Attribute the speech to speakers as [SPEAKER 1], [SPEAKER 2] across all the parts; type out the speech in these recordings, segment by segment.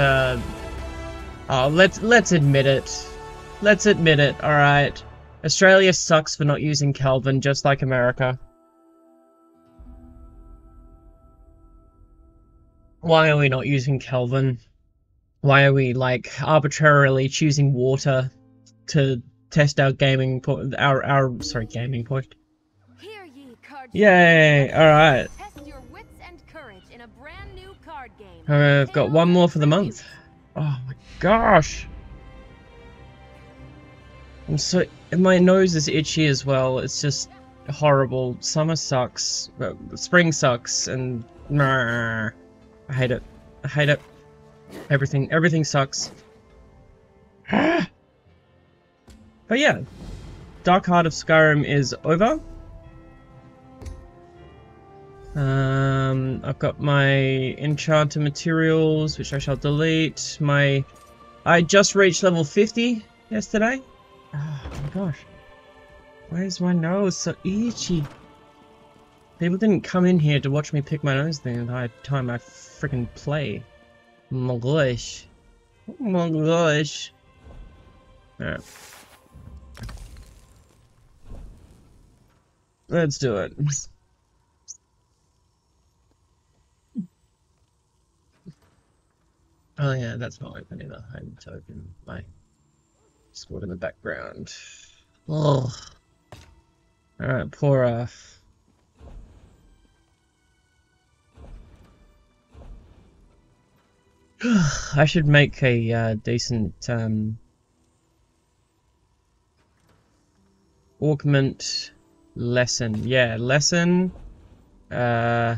[SPEAKER 1] uh, oh, let's let's admit it. Let's admit it. All right, Australia sucks for not using Kelvin, just like America. Why are we not using Kelvin? Why are we like arbitrarily choosing water to test our gaming point? Our our sorry gaming point.
[SPEAKER 2] Hear ye, card
[SPEAKER 1] Yay! All right. I've got one more for the month. Oh my gosh. I'm so my nose is itchy as well. It's just horrible. Summer sucks. Spring sucks and I hate it. I hate it. Everything everything sucks. but yeah. Dark Heart of Skyrim is over. Um, I've got my enchanter materials, which I shall delete. My, I just reached level 50 yesterday. Oh my gosh. Why is my nose so itchy? People didn't come in here to watch me pick my nose the entire time I freaking play. My gosh. My gosh. Alright. Let's do it. Oh yeah, that's not open either. I need to open my squad in the background. Oh. Alright, pour off. I should make a uh, decent um, augment lesson. Yeah, lesson. Uh,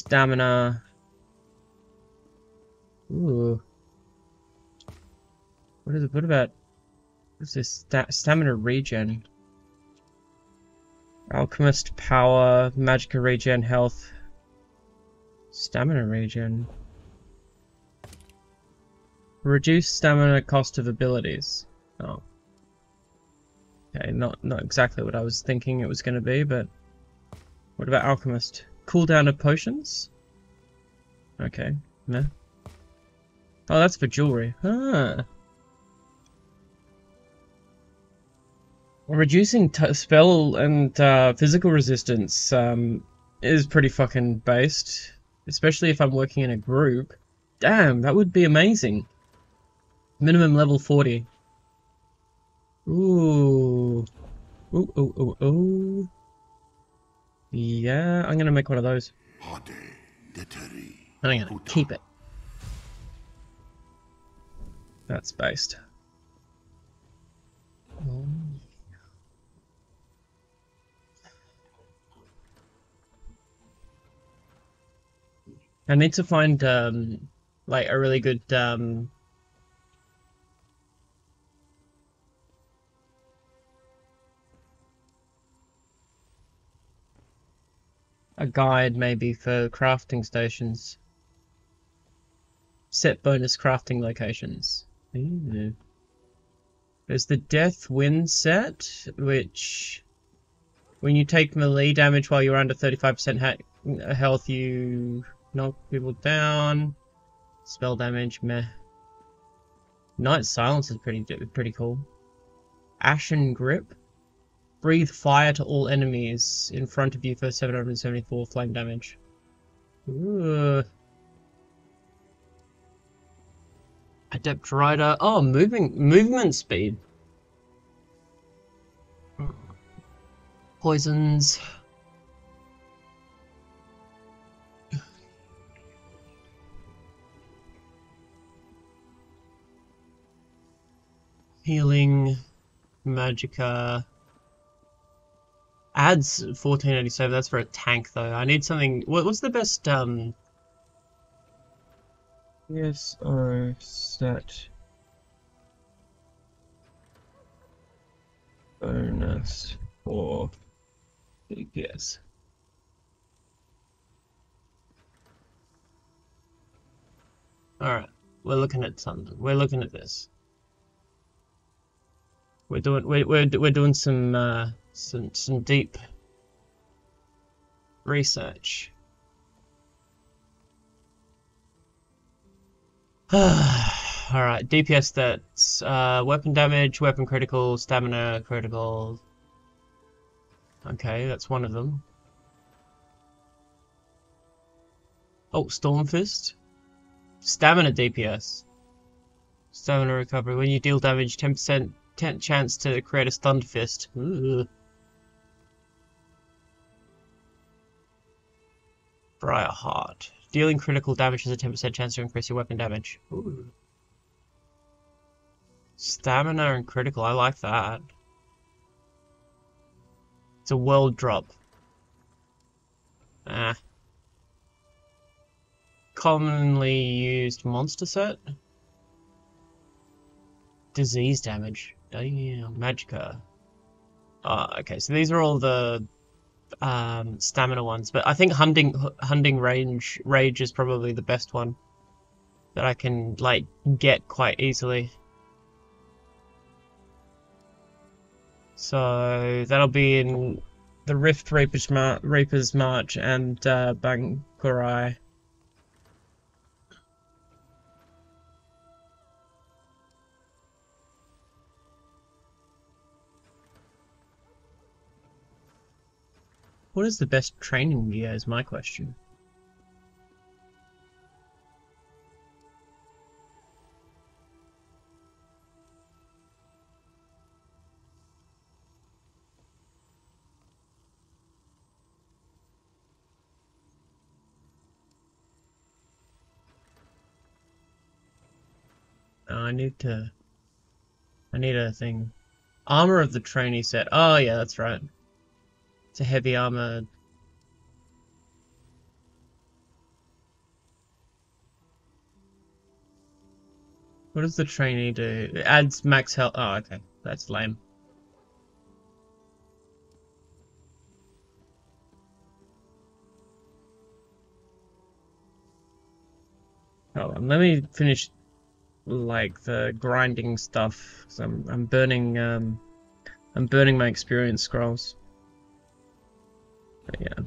[SPEAKER 1] Stamina. Ooh. What is it? What about? What's this? Sta stamina regen. Alchemist power, magica regen, health. Stamina regen. Reduce stamina cost of abilities. Oh. Okay, not not exactly what I was thinking it was going to be, but what about alchemist? Cooldown of potions? Okay, no. Oh, that's for jewelry. Ah. Reducing spell and uh, physical resistance um, is pretty fucking based. Especially if I'm working in a group. Damn, that would be amazing. Minimum level 40. Ooh. Ooh, ooh, ooh, ooh. Yeah, I'm gonna make one of those. And I'm gonna keep it. That's based. I need to find um like a really good um a guide maybe for crafting stations. Set bonus crafting locations. Ooh. There's the Death Wind set, which when you take melee damage while you're under 35% health, you knock people down. Spell damage, meh. Night Silence is pretty pretty cool. Ashen Grip. Breathe fire to all enemies in front of you for 774 flame damage. Ooh. Adept Rider. Oh, moving movement speed. Poisons. Healing. Magicka. Adds 1487, that's for a tank though. I need something... What, what's the best, um... Yes, or set... Bonus for DPS. Alright, we're looking at something. We're looking at this. We're doing we're we're, we're doing some uh, some some deep research. Alright, DPS stats. Uh, weapon damage, weapon critical, stamina critical. Okay, that's one of them. Oh, Storm Fist. Stamina DPS. Stamina recovery. When you deal damage, 10% 10 chance to create a stunned fist. Ooh. Briar Heart. Dealing critical damage has a 10% chance to increase your weapon damage. Ooh. Stamina and critical, I like that. It's a world drop. Ah. Commonly used monster set. Disease damage. Damn, Magicka. Ah, okay, so these are all the um, stamina ones, but I think hunting hunting range rage is probably the best one that I can like get quite easily. So that'll be in the Rift Reaper's, Mar Reaper's March and uh, Bangkorai. What is the best training gear is my question. Oh, I need to... I need a thing. Armor of the trainee set. Oh yeah, that's right. A heavy armor. What does the trainee do? It adds max health. Oh, okay. That's lame. Hold on, let me finish like the grinding stuff. So I'm I'm burning um I'm burning my experience scrolls. But yeah.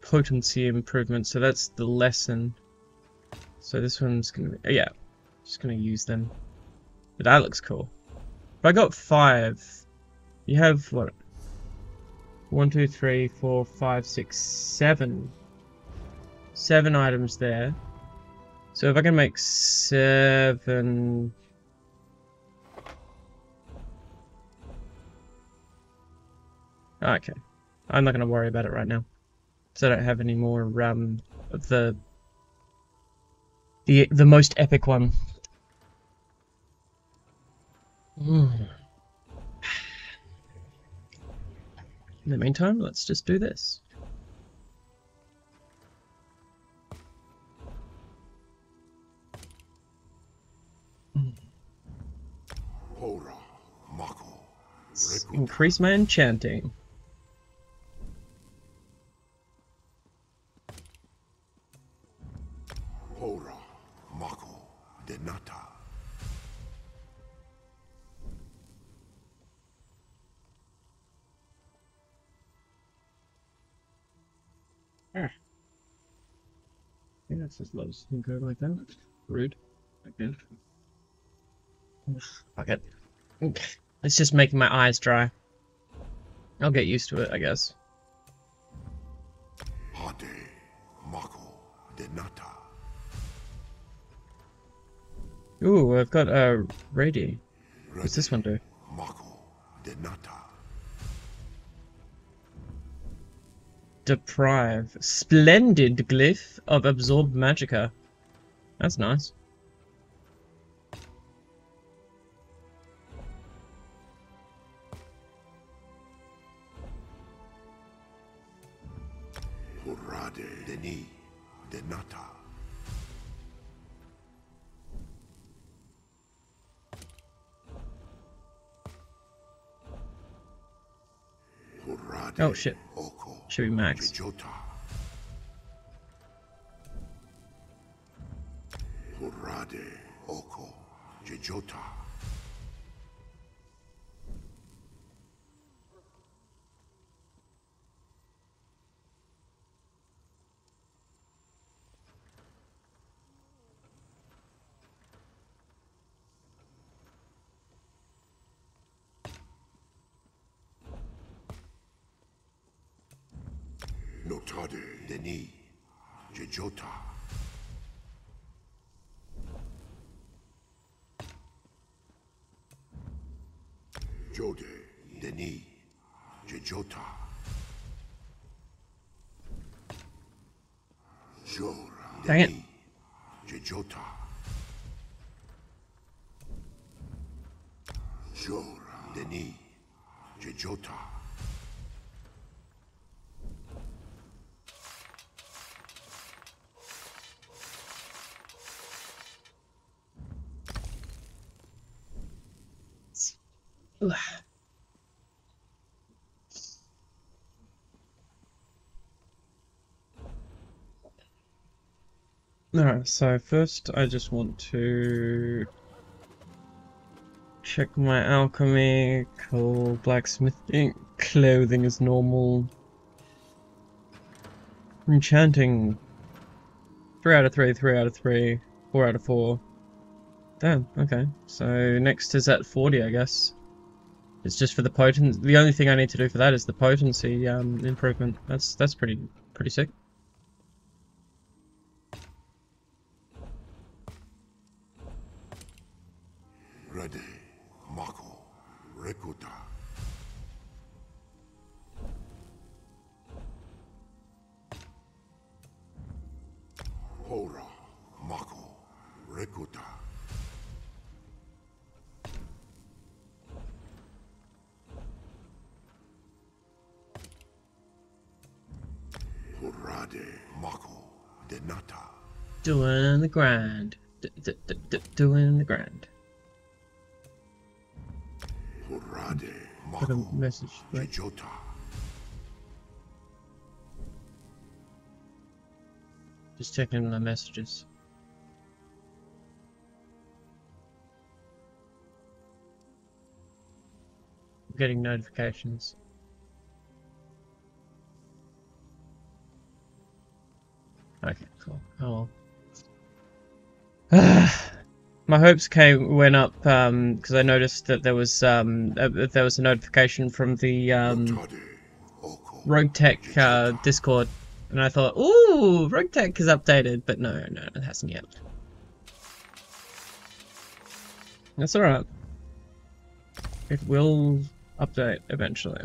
[SPEAKER 1] Potency improvement, so that's the lesson. So this one's gonna be oh, yeah, just gonna use them. But that looks cool. If I got five, you have what? One, two, three, four, five, six, seven. Seven items there. So if I can make seven... Okay. I'm not going to worry about it right now. So I don't have any more um, of the, the, the most epic one. In the meantime, let's just do this.
[SPEAKER 3] Hora, Makko, Repu,
[SPEAKER 1] Increase my enchanting. Yeah, that's as low as you can go like that. Rude. Okay. Fuck it. It's just making my eyes dry. I'll get used to it, I guess.
[SPEAKER 3] Hade, Makko, Denata,
[SPEAKER 1] Ooh, I've got a uh, ready. What's this one do?
[SPEAKER 3] Makko, Denata,
[SPEAKER 1] Deprive. Splendid glyph of absorb magicka. That's nice.
[SPEAKER 3] Hurade, Deni, Denata,
[SPEAKER 1] Oh, shit. Should be max.
[SPEAKER 3] Jejota, Hotade, Deni, Jejota. Jode, Deni, Jejota. Jora,
[SPEAKER 1] Dang it.
[SPEAKER 3] Deni, Jejota. Jora, Deni, Jejota.
[SPEAKER 1] Ugh. Alright, so first I just want to check my alchemy, coal, blacksmithing, clothing is normal. Enchanting. 3 out of 3, 3 out of 3, 4 out of 4. Damn, okay. So next is at 40 I guess. It's just for the potency. The only thing I need to do for that is the potency um, improvement. That's that's pretty pretty sick. Grind. D -d -d -d doing the grind. Put a message. Right. Just checking my messages. I'm getting notifications. Okay, cool. Oh well. My hopes came went up because I noticed that there was um uh, there was a notification from the um RogueTech uh, Discord, and I thought, ooh, RogueTech is updated, but no, no, it hasn't yet. That's alright. It will update eventually.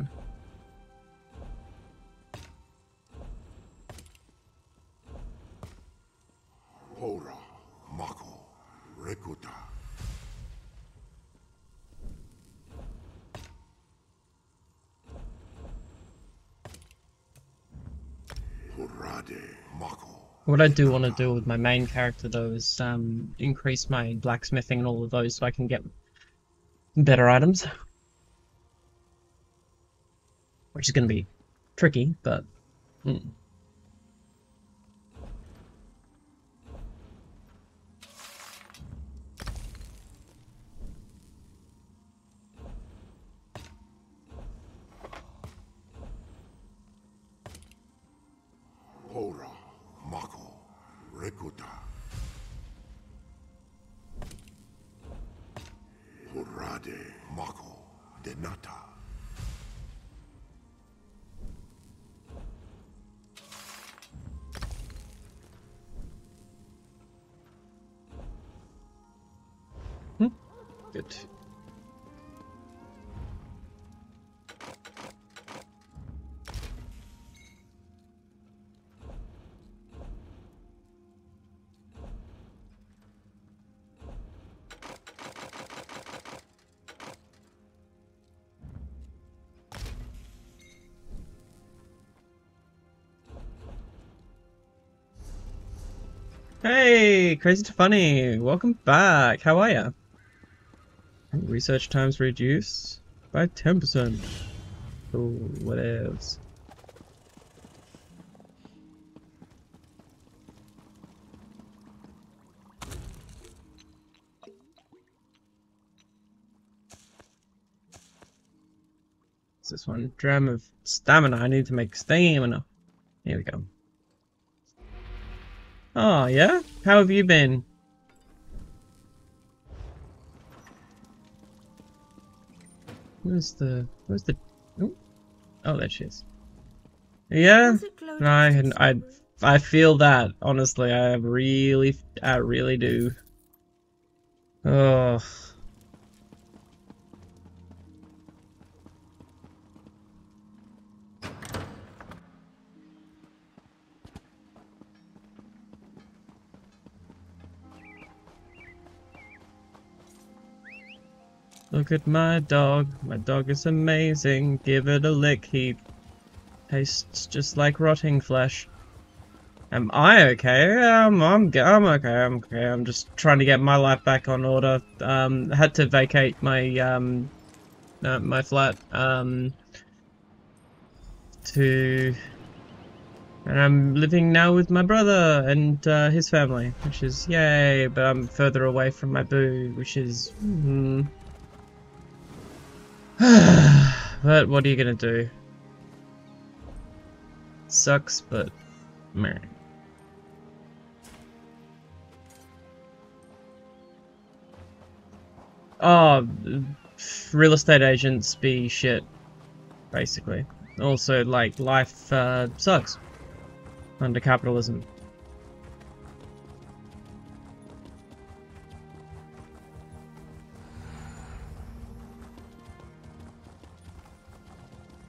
[SPEAKER 1] What I do want to do with my main character though is um, increase my blacksmithing and all of those so I can get better items. Which is going to be tricky, but... mm. Crazy to Funny, welcome back. How are ya? Research times reduced by 10%. Oh, what else? This one? Dram of stamina. I need to make stamina. Here we go. Oh, yeah? How have you been? Where's the... Where's the... Oh, oh there she is. Yeah, I, I. I feel that. Honestly, I have really, I really do. Oh. Look at my dog. My dog is amazing. Give it a lick. He tastes just like rotting flesh. Am I okay? Um, I'm, I'm okay. I'm okay. I'm just trying to get my life back on order. Um, had to vacate my um, uh, my flat um, to, and I'm living now with my brother and uh, his family, which is yay. But I'm further away from my boo, which is. hmm. but what are you gonna do? Sucks, but meh. Oh, real estate agents be shit, basically. Also, like, life uh, sucks under capitalism.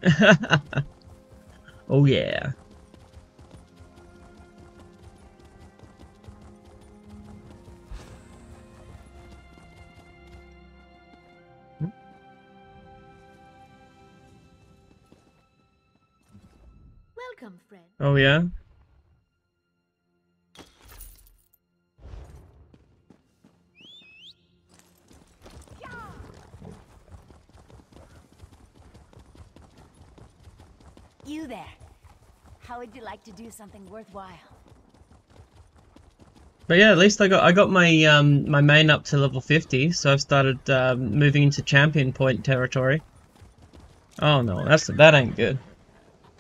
[SPEAKER 1] oh yeah.
[SPEAKER 2] Welcome, friend.
[SPEAKER 1] Oh yeah.
[SPEAKER 4] Like to do something worthwhile?
[SPEAKER 1] But yeah, at least I got I got my um my main up to level 50, so I've started um, moving into champion point territory. Oh no, that's that ain't good.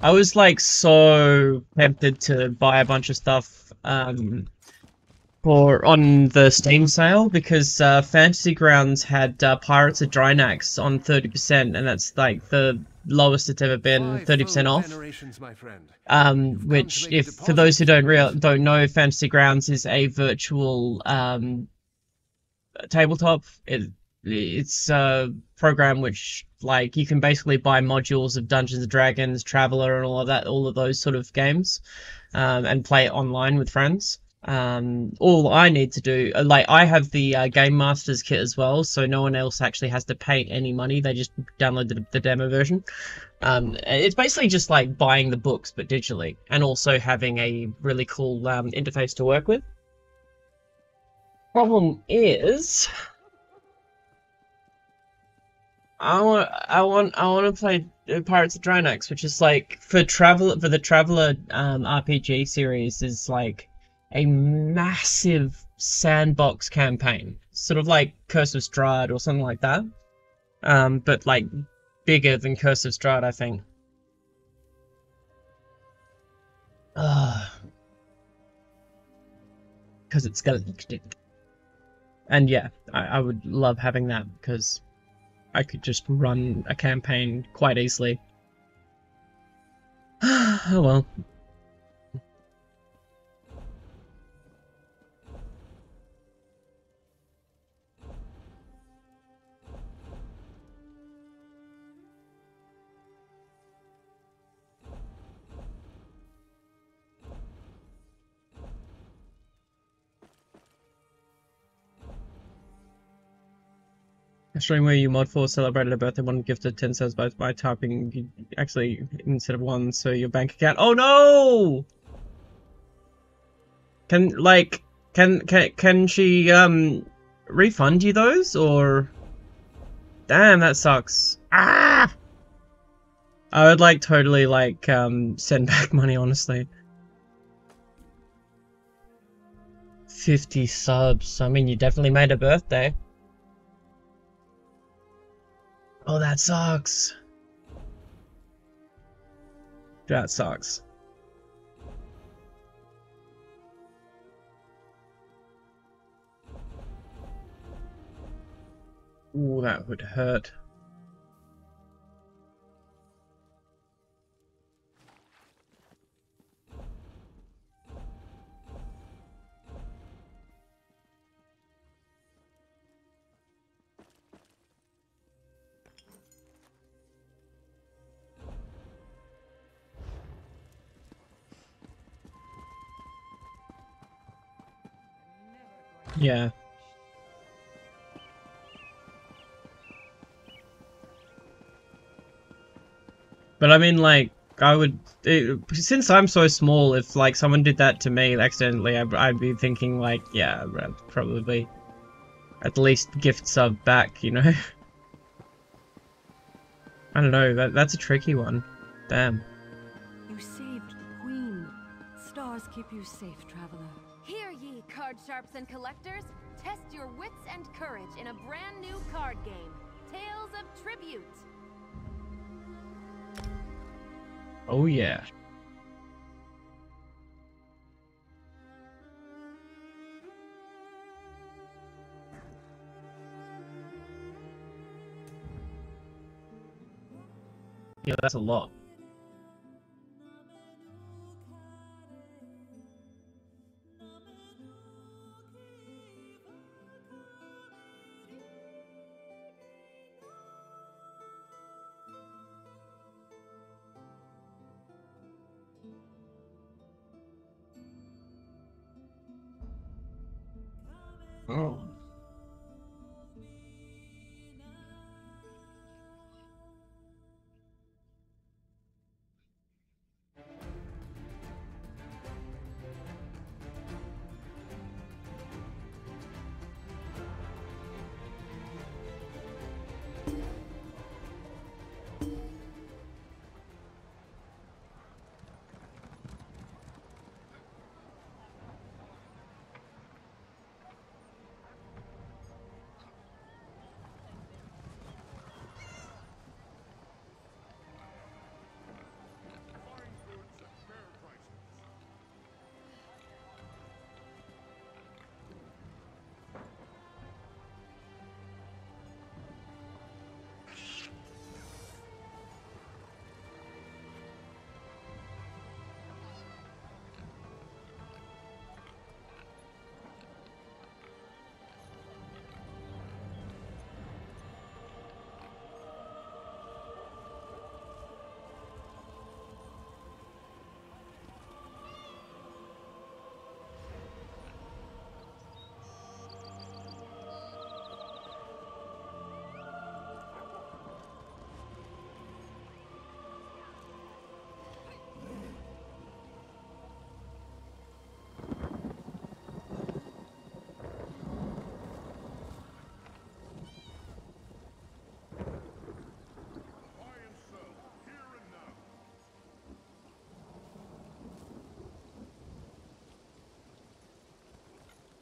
[SPEAKER 1] I was like so tempted to buy a bunch of stuff um for on the Steam sale because uh, Fantasy Grounds had uh, Pirates of Drinax on 30%, and that's like the lowest it's ever been, 30% off. um, which,
[SPEAKER 5] to make a
[SPEAKER 1] if for those who don't real don't know, Fantasy Grounds is a virtual um, tabletop. It it's a program which like you can basically buy modules of Dungeons and Dragons, Traveler, and all of that, all of those sort of games, um, and play it online with friends. Um, all I need to do, uh, like, I have the uh, Game Masters kit as well, so no one else actually has to pay any money. They just download the, the demo version. Um, it's basically just like buying the books but digitally, and also having a really cool um, interface to work with. Problem is, I want, I want, I want to play uh, Pirates of Drinax, which is like for travel for the Traveler um, RPG series is like a massive sandbox campaign, sort of like Curse of Strahd or something like that. Um, but like bigger than Curse of Strahd, I think. Because it's skeleton. And yeah, I, I would love having that because I could just run a campaign quite easily. oh well. Stream where you mod for celebrated a birthday one gifted 10 cents by, by typing actually instead of one so your bank account. Oh no! Can like can can can she um refund you those or? Damn that sucks. Ah! I would like totally like um send back money honestly. 50 subs. I mean you definitely made a birthday Oh, that sucks. That sucks. Ooh, that would hurt. Yeah. But I mean, like, I would, it, since I'm so small, if like someone did that to me accidentally, I'd, I'd be thinking like, yeah, probably at least gift sub back, you know? I don't know, that, that's a tricky one. Damn.
[SPEAKER 6] You saved the queen. Stars keep you safe, traveler.
[SPEAKER 2] Card sharps and collectors! Test your wits and courage in a brand new card game, Tales of Tribute.
[SPEAKER 1] Oh yeah. Yeah, that's a lot.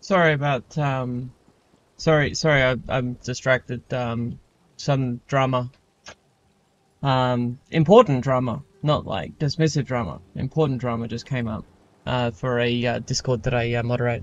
[SPEAKER 1] Sorry about um sorry sorry I I'm distracted um some drama. Um important drama, not like dismissive drama. Important drama just came up uh for a uh, Discord that I uh, moderate.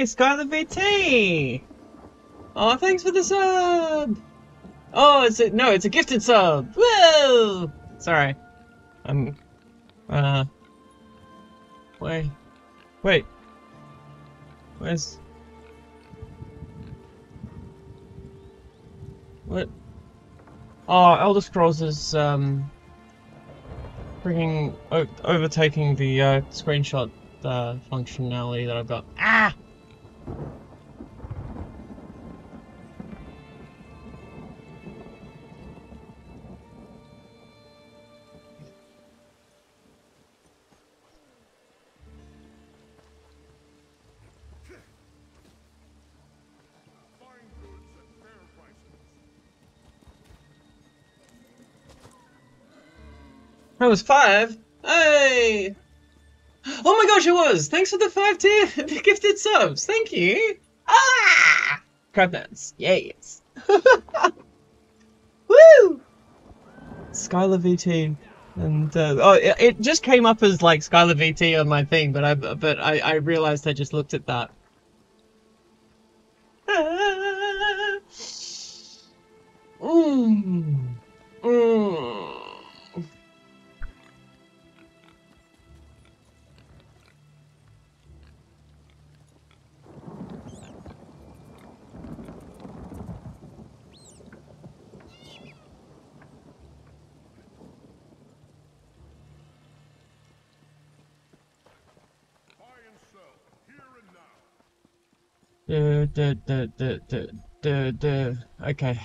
[SPEAKER 1] Hey, Skylar VT! Oh, thanks for the sub! Oh, it's a no, it's a gifted sub. Whoa! Sorry, I'm uh. Wait, wait. Where's what? Oh, Elder Scrolls is um. Bringing... overtaking the uh, screenshot uh, functionality that I've got. That was five. Hey! Oh my gosh, it was! Thanks for the five tier gifted subs. Thank you. Ah! Crab dance. Yes. Woo! Skylar VT. And uh, oh, it, it just came up as like Skylar VT on my thing, but I but I I realized I just looked at that. The, the, the, the, duh. Okay.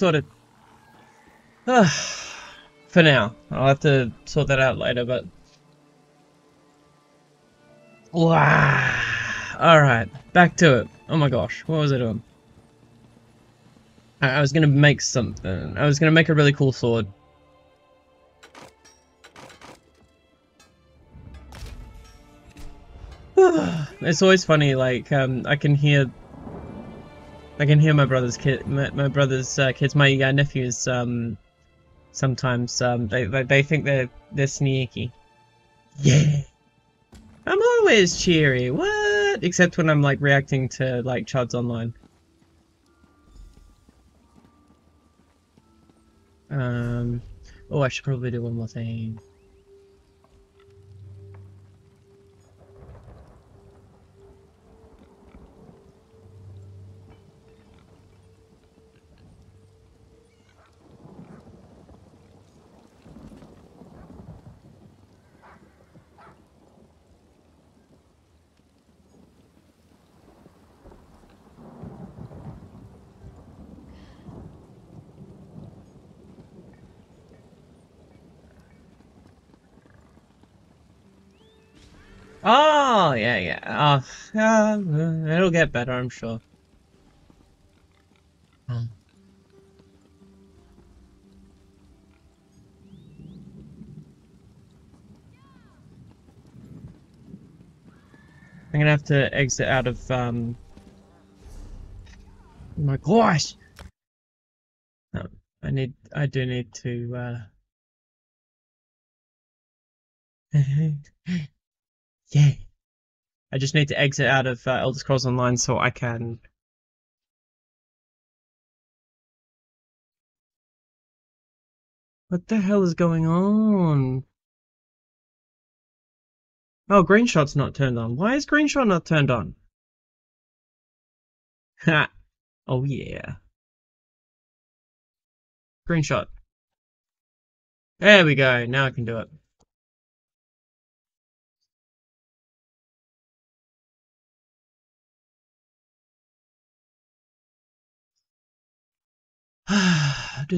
[SPEAKER 1] Sorted. For now. I'll have to sort that out later, but... Wow. Alright. Back to it. Oh my gosh. What was I doing? I, I was gonna make something. I was gonna make a really cool sword. it's always funny, like, um, I can hear I can hear my brother's kid, my, my brother's uh, kids, my uh, nephews. Um, sometimes um, they, they they think they're they're sneaky. Yeah, I'm always cheery. What? Except when I'm like reacting to like chuds online. Um. Oh, I should probably do one more thing. Oh, yeah, yeah. Oh, it'll get better, I'm sure. Um. I'm gonna have to exit out of, um... Oh my gosh! I need, I do need to, uh... Yeah. I just need to exit out of uh, Elder Scrolls Online so I can. What the hell is going on? Oh, Greenshot's not turned on. Why is Greenshot not turned on? Ha! oh yeah. Greenshot. There we go. Now I can do it.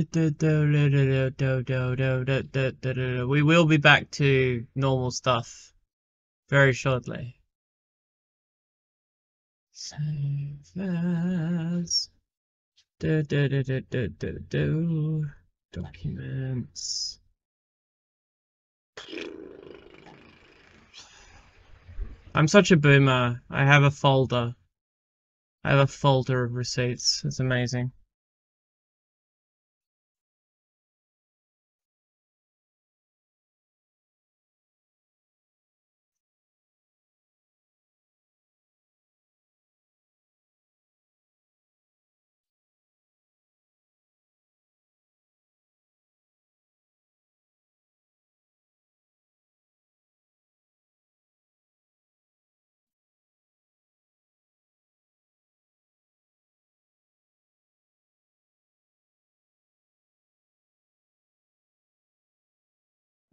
[SPEAKER 1] we will be back to normal stuff very shortly. Save as do, do, do, do, do, do, do. documents. I'm such a boomer. I have a folder. I have a folder of receipts. It's amazing.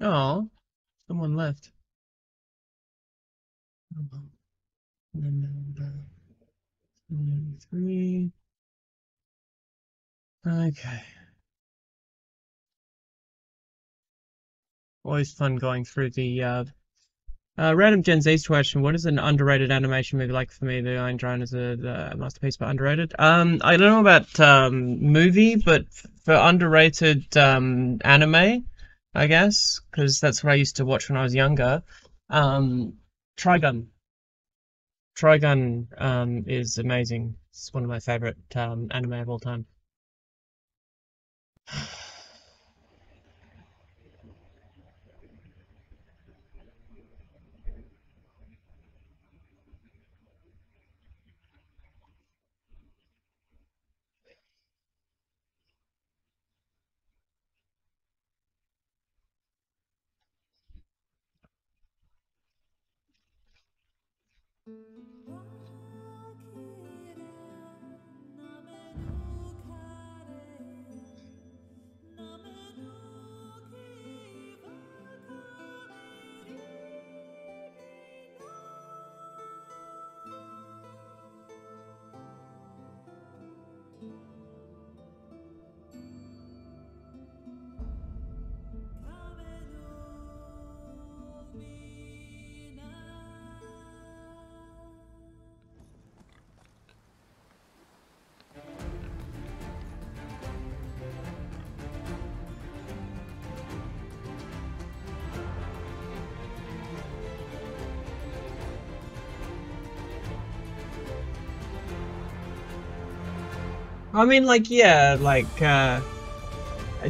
[SPEAKER 1] Oh, someone left. Number three. Okay. Always fun going through the uh, uh, random Gen Z's question. What is an underrated animation movie like for me? The Iron Giant is a, a masterpiece, but underrated. Um, I don't know about um movie, but for underrated um anime, I guess, because that's what I used to watch when I was younger. Um, Trigun. Trigun um, is amazing. It's one of my favorite um, anime of all time. I mean, like, yeah, like, uh,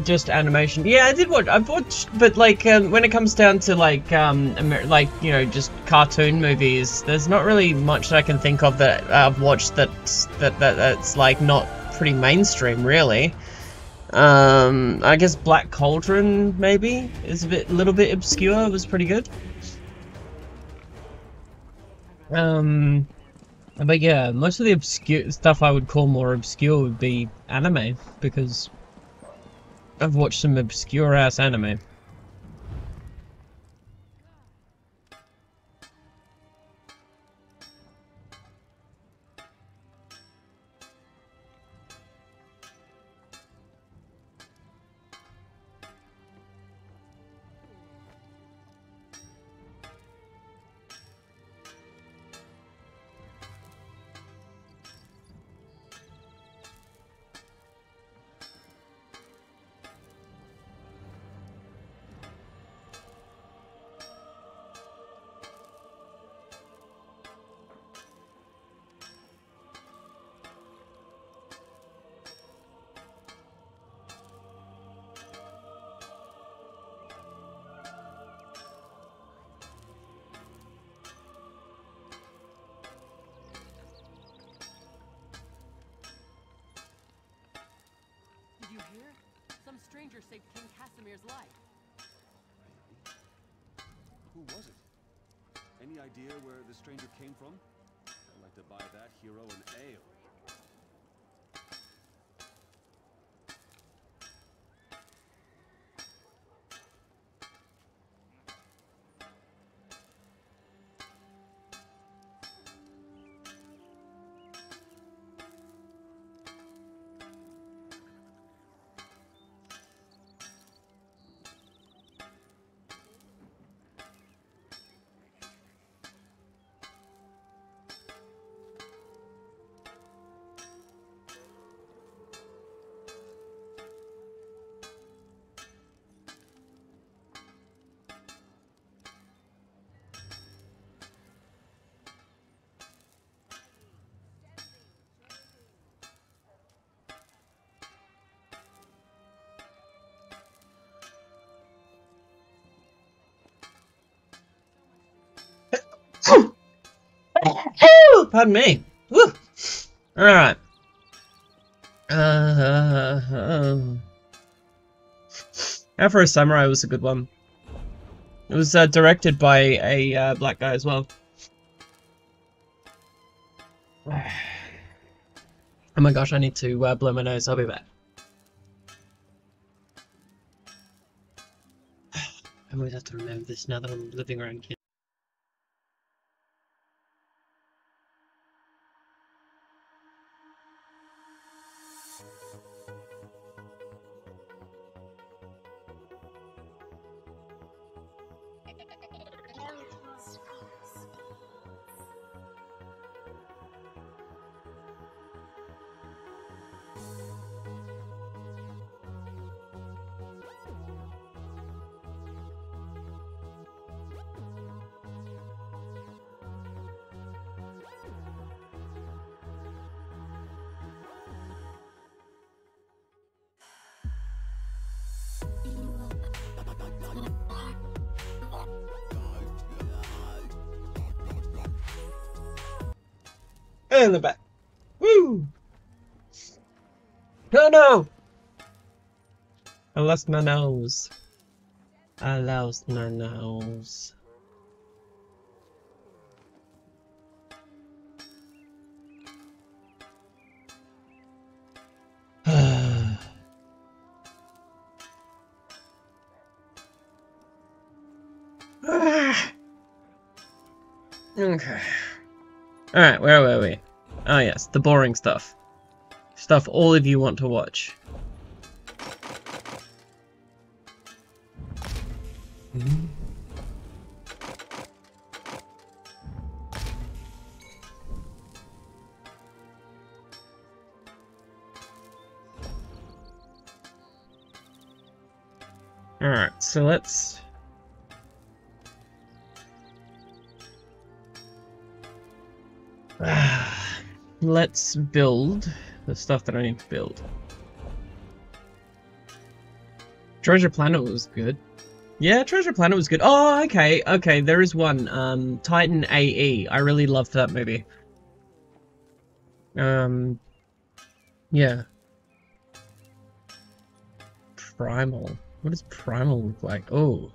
[SPEAKER 1] just animation. Yeah, I did watch. I've watched, but like, um, when it comes down to like, um, Amer- like, you know, just cartoon movies, there's not really much that I can think of that I've watched that's that, that that's like not pretty mainstream, really. Um, I guess Black Cauldron maybe is a bit, little bit obscure. It was pretty good. Um, but yeah, most of the obscure stuff I would call more obscure would be anime because I've watched some obscure ass anime. Pardon me. Woo. All right. Uh, um, Afro Samurai was a good one. It was uh, directed by a uh, black guy as well. Oh my gosh, I need to uh, blow my nose. I'll be back. I always have to remember this now that I'm living around kids. In the back. Woo! No, no! I lost my nose. I lost my nose. okay. Alright, where were we? Oh yes, the boring stuff. Stuff all of you want to watch. Mm-hmm. Alright, so let's... let's build the stuff that I need to build. Treasure Planet was good. Yeah, Treasure Planet was good. Oh, okay, okay, there is one. Um, Titan AE. I really loved that movie. Um, yeah. Primal. What does Primal look like? Oh.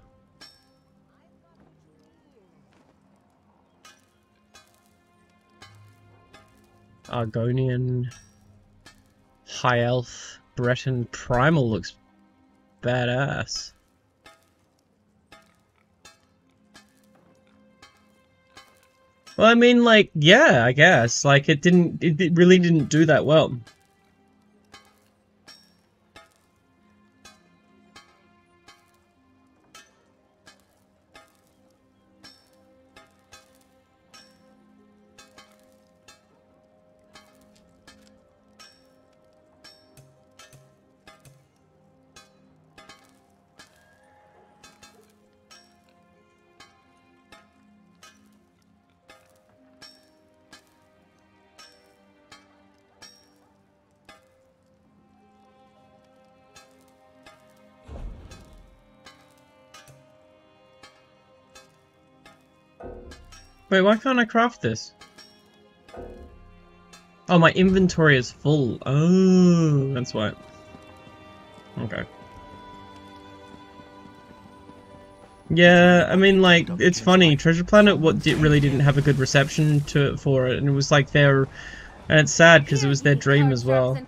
[SPEAKER 1] Argonian, High Elf, Breton Primal looks badass. Well, I mean, like, yeah, I guess. Like, it didn't, it, it really didn't do that well. Wait, why can't I craft this? Oh, my inventory is full. Oh, that's why. Okay. Yeah, I mean, like, it's funny. Treasure Planet what di really didn't have a good reception to it for it, and it was like their, and it's sad because it was their dream as well.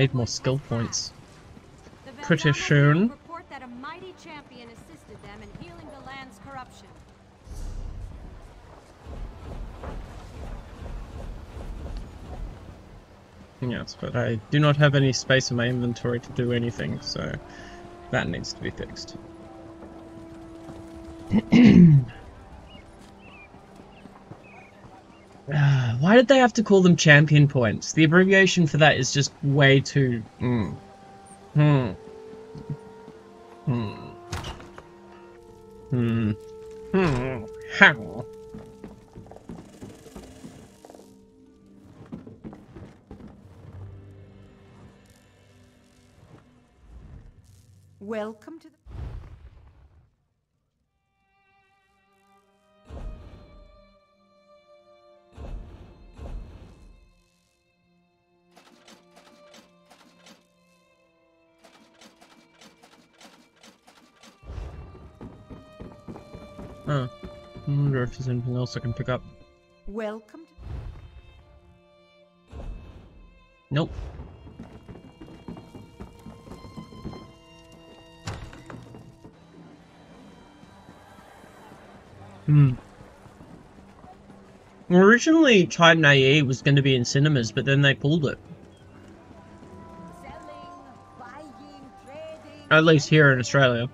[SPEAKER 1] Need more skill points. Pretty soon.
[SPEAKER 6] report that a mighty champion assisted them in healing the land's corruption.
[SPEAKER 1] Yes, but I do not have any space in my inventory to do anything, so that needs to be fixed. Why did they have to call them champion points? The abbreviation for that is just way too. Mm. Hmm. Hmm. Hmm. Hmm. How?
[SPEAKER 6] Welcome to
[SPEAKER 1] Huh. I wonder if there's anything else I can pick up.
[SPEAKER 6] Welcome to...
[SPEAKER 1] Nope. Hmm. Originally, Titan AE was going to be in cinemas, but then they pulled it.
[SPEAKER 4] Selling, buying, trading.
[SPEAKER 1] At least here in Australia.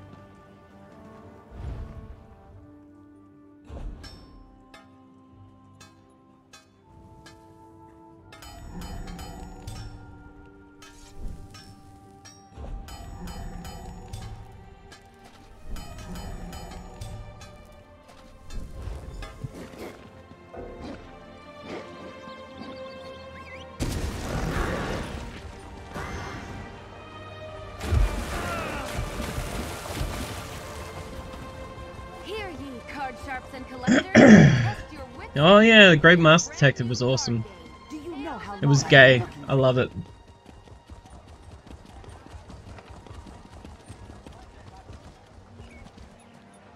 [SPEAKER 2] And
[SPEAKER 1] yeah, the
[SPEAKER 2] courage
[SPEAKER 1] Great
[SPEAKER 2] in a
[SPEAKER 1] Master Detective was awesome.
[SPEAKER 2] game.
[SPEAKER 4] Do you know how
[SPEAKER 1] It was
[SPEAKER 4] long I've been
[SPEAKER 1] gay. I love it.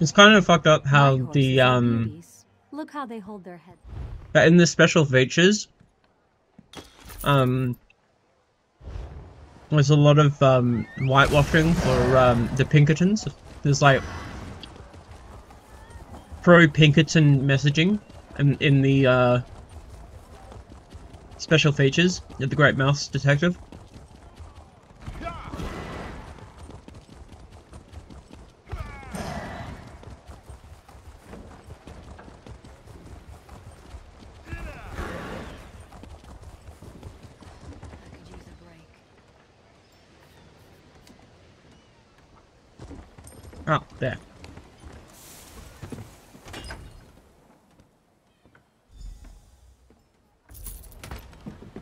[SPEAKER 1] It's kind of fucked up how the um.
[SPEAKER 6] Look how they hold their heads.
[SPEAKER 1] that in the special features um there's a lot of um whitewashing for um the Pinkertons. There's like pro Pinkerton messaging in in the uh special features of the Great Mouse Detective.
[SPEAKER 6] I could use a break.
[SPEAKER 1] Oh, there.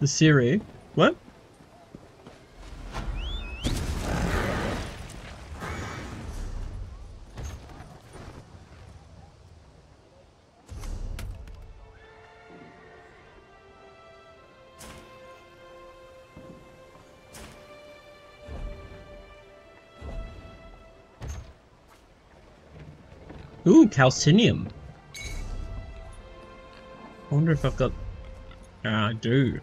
[SPEAKER 1] The Siri. What? Ooh, calcinium. I wonder if I've got. Ah, I do.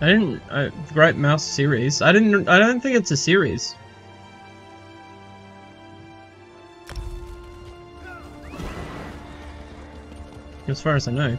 [SPEAKER 1] I didn't. Uh, Great Mouse series. I didn't. I don't think it's a series. As far as I know.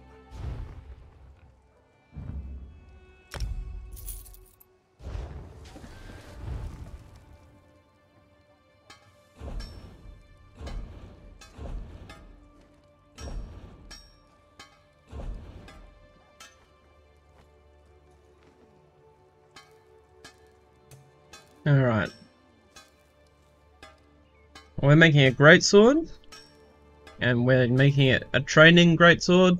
[SPEAKER 1] We're making a great sword, and we're making it a training great sword.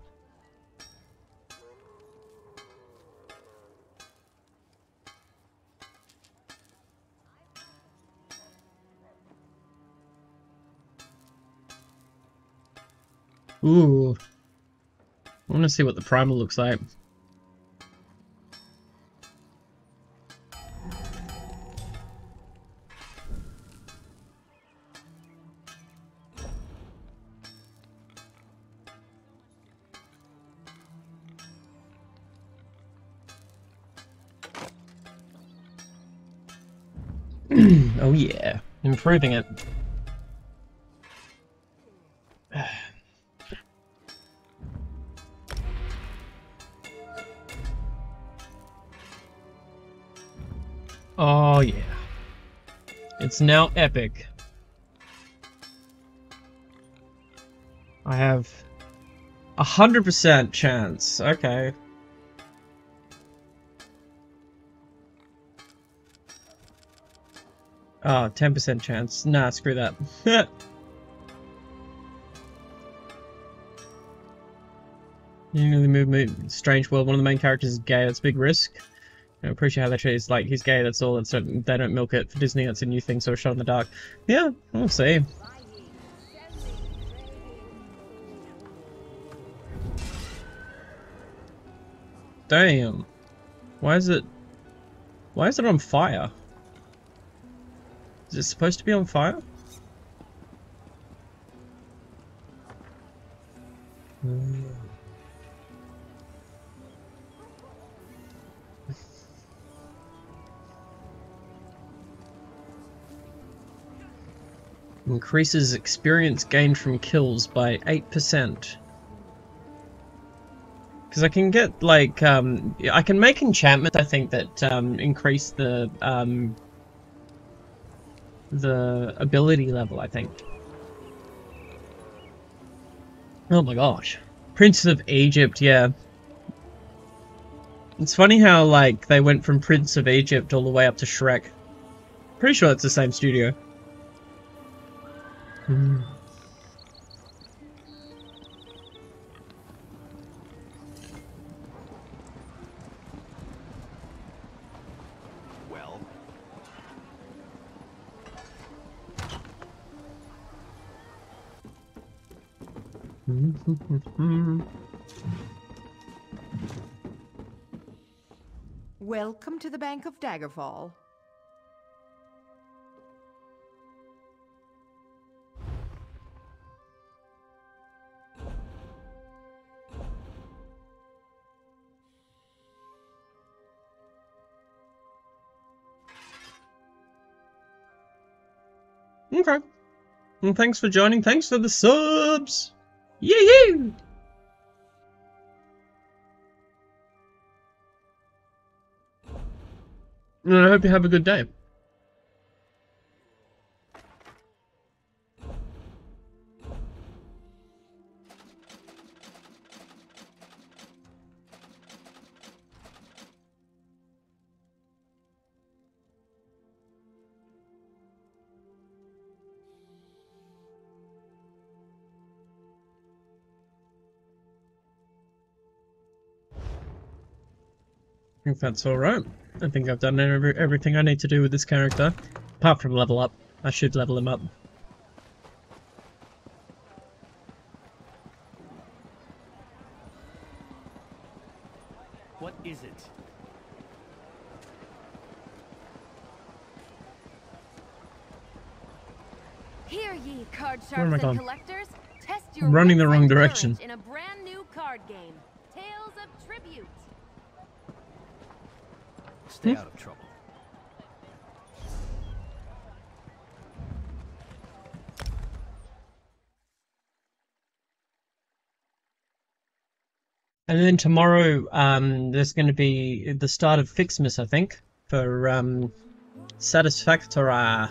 [SPEAKER 1] Ooh. I want to see what the primal looks like. Yeah, improving it. Oh yeah. It's now epic. I have a hundred percent chance. Okay. Oh, 10% chance. Nah, screw that. you know the movement, Strange World, one of the main characters is gay, that's a big risk. I appreciate how they treat it. Like, he's gay, that's all, that's, so they don't milk it. For Disney, that's a new thing, so a shot in the dark. Yeah, we'll see. Damn. Why is it... Why is it on fire? Is it supposed to be on fire? Hmm. Increases experience gained from kills by 8%. Because I can get, like, um, I can make enchantments, I think, that um, increase the um, the ability level, I think. Oh my gosh. Prince of Egypt, yeah. It's funny how, like, they went from Prince of Egypt all the way up to Shrek. Pretty sure it's the same studio.
[SPEAKER 7] Welcome to the Bank of Daggerfall.
[SPEAKER 1] Okay. And thanks for joining. Thanks for the subs. Yee And I hope you have a good day. That's alright. I think I've done every, everything I need to do with this character. Apart from level up. I should level him up.
[SPEAKER 8] what is it?
[SPEAKER 2] Hear ye, card
[SPEAKER 1] Where
[SPEAKER 2] sharps and collectors. Test your
[SPEAKER 1] I'm running the wrong direction.
[SPEAKER 2] In a brand new card game, Tales of Tribute.
[SPEAKER 8] Stay out of trouble.
[SPEAKER 1] And then tomorrow, um, there's going to be the start of FICSMAS, I think, for um, Satisfactory.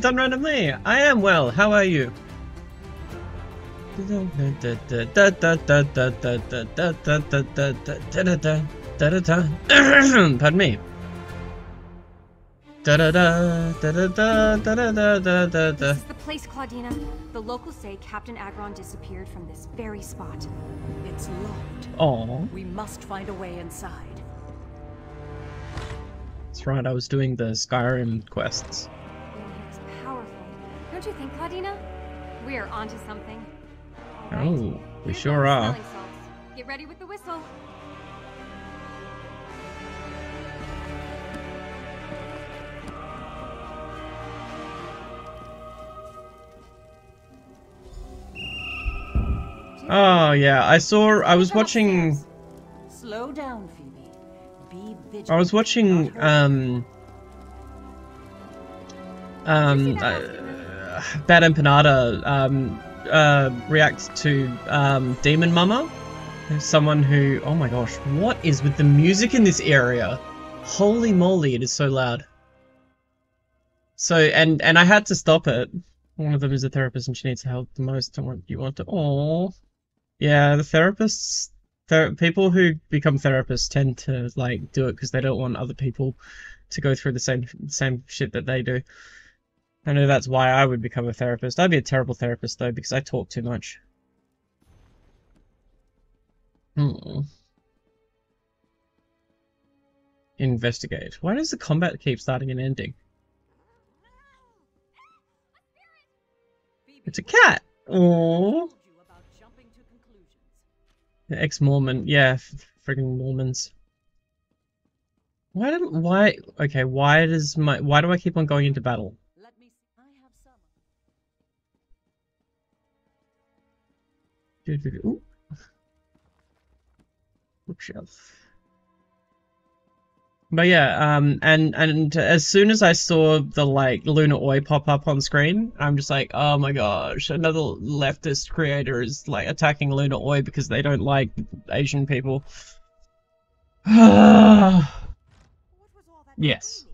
[SPEAKER 1] Done randomly. I am well. How are you? Pardon me. Da da da da da da da da da da da.
[SPEAKER 9] This is the place, Claudina. The locals say Captain Agron disappeared from this very spot.
[SPEAKER 7] It's locked.
[SPEAKER 1] Oh.
[SPEAKER 7] We must find a way inside.
[SPEAKER 1] that's right. I was doing the Skyrim quests.
[SPEAKER 9] Don't you think, Claudina? We are onto something. All right.
[SPEAKER 1] Oh, we
[SPEAKER 9] Here
[SPEAKER 1] sure are.
[SPEAKER 9] Get ready with the whistle.
[SPEAKER 1] Oh yeah, I saw. I was watching.
[SPEAKER 7] Slow down, Phoebe. Be vigilant.
[SPEAKER 1] I was watching. Um. Um. Uh, Bad Empanada. Um. Uh. React to um. Demon Mama. Someone who. Oh my gosh, what is with the music in this area? Holy moly! It is so loud. So and and I had to stop it. One of them is a therapist and she needs help the most. I want you want to. Oh. Yeah, the therapists ther- people who become therapists tend to like do it because they don't want other people to go through the same same shit that they do. I know that's why I would become a therapist. I'd be a terrible therapist though because I talk too much. Hmm. Investigate. Why does the combat keep starting and ending? It's a cat.
[SPEAKER 7] Conclusions.
[SPEAKER 1] Ex-Mormon, yeah, f- friggin' Mormons. Why did why? Okay, why does my why do I keep on going into battle?
[SPEAKER 7] Some.
[SPEAKER 1] Ooh. Bookshelf. But yeah, um, and and as soon as I saw the like Luna Oi pop up on screen, I'm just like, oh my gosh, another leftist creator is like attacking Luna Oi because they don't like Asian people. Yes.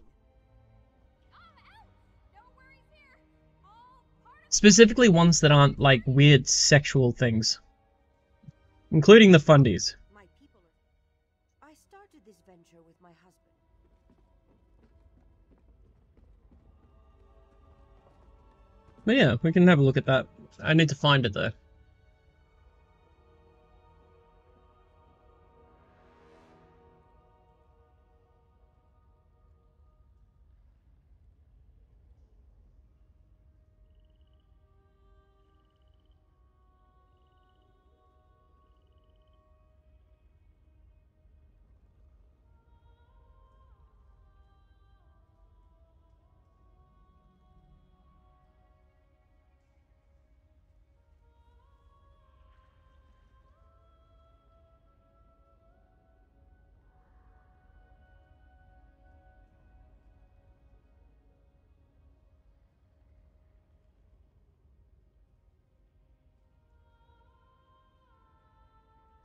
[SPEAKER 1] Specifically ones that aren't like weird sexual things. Including the fundies.
[SPEAKER 7] My people are... I started this venture with my husband.
[SPEAKER 1] But yeah, we can have a look at that. I need to find it though.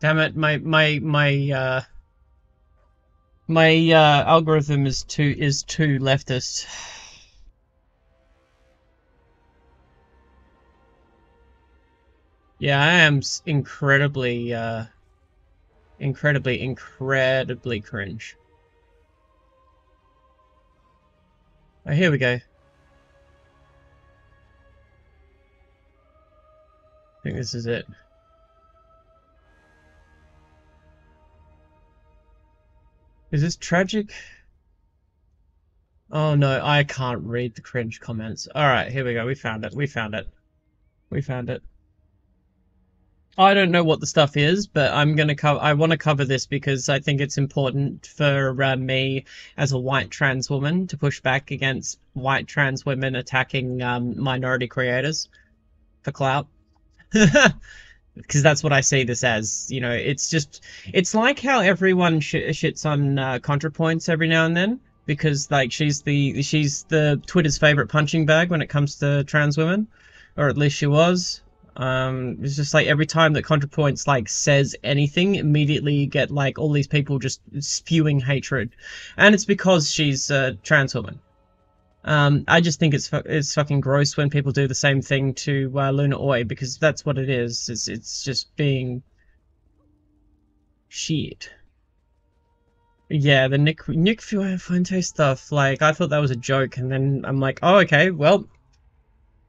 [SPEAKER 1] Damn it, my my my uh my uh algorithm is too is too leftist. Yeah, I am incredibly uh incredibly incredibly cringe. Oh, here we go. I think this is it. Is this tragic? Oh no, I can't read the cringe comments. Alright, here we go. We found it. We found it. We found it. I don't know what the stuff is, but I'm gonna cover. I want to cover this because I think it's important for uh, me as a white trans woman to push back against white trans women attacking um, minority creators for clout. because that's what I see this as. You know, it's just it's like how everyone sh- shits on uh, ContraPoints every now and then because like she's the she's the Twitter's favorite punching bag when it comes to trans women, or at least she was. Um, it's just like every time that ContraPoints like says anything, immediately you get like all these people just spewing hatred, and it's because she's a trans woman. Um, I just think it's fu- it's fucking gross when people do the same thing to uh, Luna Oi because that's what it is. It's it's just being shit. Yeah, the Nick Nick Fuente stuff. Like I thought that was a joke, and then I'm like, oh okay, well,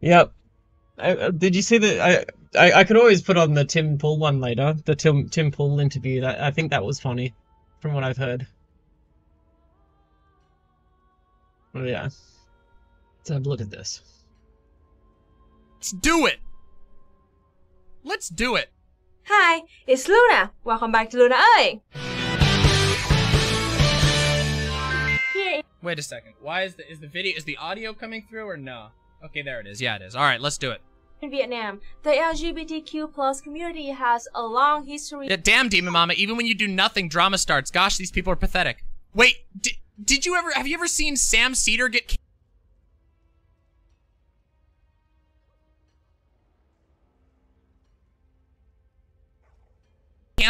[SPEAKER 1] yep. I, uh, did you see the? I, I I could always put on the Tim Pool one later. The Tim Tim Pool interview. That I think that was funny, from what I've heard. Well, yeah. Let's have a look at this.
[SPEAKER 10] Let's do it. Let's do it.
[SPEAKER 11] Hi, it's Luna. Welcome back to Luna Oi. Here
[SPEAKER 10] Wait a second. Why is the is the video is the audio coming through or no? Okay, there it is. Yeah, it is. All right, let's do it.
[SPEAKER 11] in Vietnam, the LGBTQ plus community has a long history.
[SPEAKER 10] Yeah, damn, Demon Mama. Even when you do nothing, drama starts. Gosh, these people are pathetic. Wait, did, did you ever have you ever seen Sam Cedar get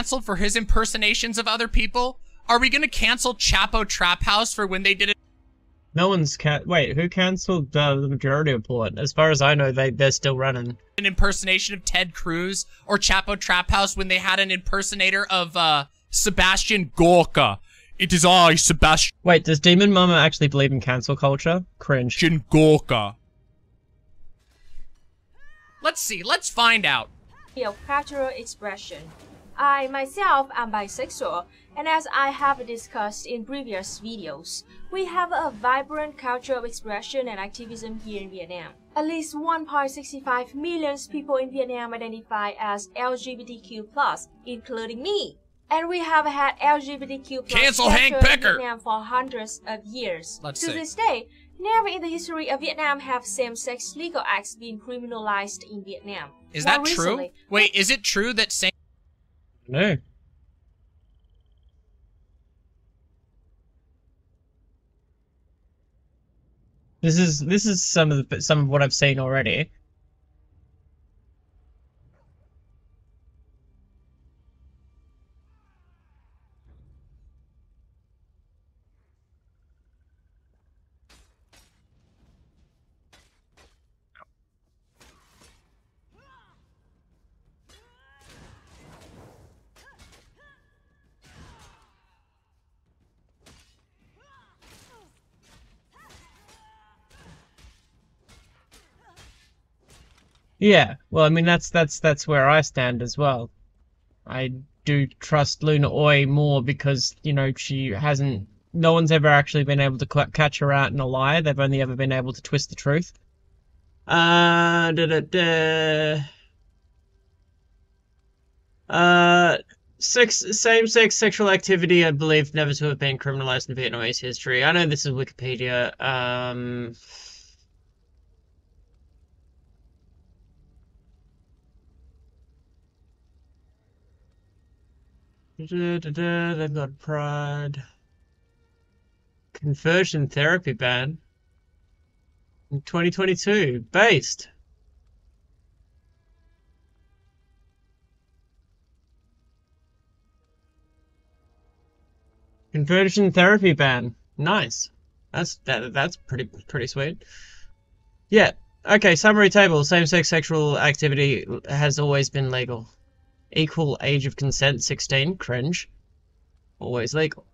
[SPEAKER 10] canceled for his impersonations of other people? Are we gonna cancel Chapo Trap House for when they did it?
[SPEAKER 1] No one's can. Wait, who cancelled uh, the majority report? As far as I know, they they're still running.
[SPEAKER 10] an impersonation of Ted Cruz or Chapo Trap House when they had an impersonator of uh Sebastian Gorka. It is I, Sebastian
[SPEAKER 1] Wait, does Demon Mama actually believe in cancel culture? Cringe.
[SPEAKER 10] Sebastian Gorka. Let's see, let's find out.
[SPEAKER 11] of cultural expression. I myself am bisexual, and as I have discussed in previous videos, we have a vibrant culture of expression and activism here in Vietnam. At least 1.65 million people in Vietnam identify as LGBTQ+, including me. And we have had LGBTQ
[SPEAKER 10] Cancel Hank
[SPEAKER 11] culture in
[SPEAKER 10] Pecker.
[SPEAKER 11] Vietnam for hundreds of years.
[SPEAKER 10] Let's
[SPEAKER 11] to
[SPEAKER 10] see.
[SPEAKER 11] this day, never in the history of Vietnam have same-sex legal acts been criminalized in Vietnam.
[SPEAKER 10] Is
[SPEAKER 11] More
[SPEAKER 10] that true?
[SPEAKER 11] recently,
[SPEAKER 10] Wait, is it true that same
[SPEAKER 1] No. This is this is some of the some of what I've seen already. Yeah, well, I mean that's that's that's where I stand as well. I do trust Luna Oi more because you know she hasn't. No one's ever actually been able to catch her out in a lie. They've only ever been able to twist the truth. Uh, da, da, da. Uh, sex, same-sex sexual activity, I believe, never to have been criminalized in Vietnamese history. I know this is Wikipedia. Um. Da, da, da, they've got pride. Conversion therapy ban. In 2022. Based. Conversion therapy ban. Nice. That's that, that's pretty pretty sweet. Yeah. Okay, summary table. Same-sex sexual activity has always been legal. Equal age of consent, 16. Cringe. Always legal.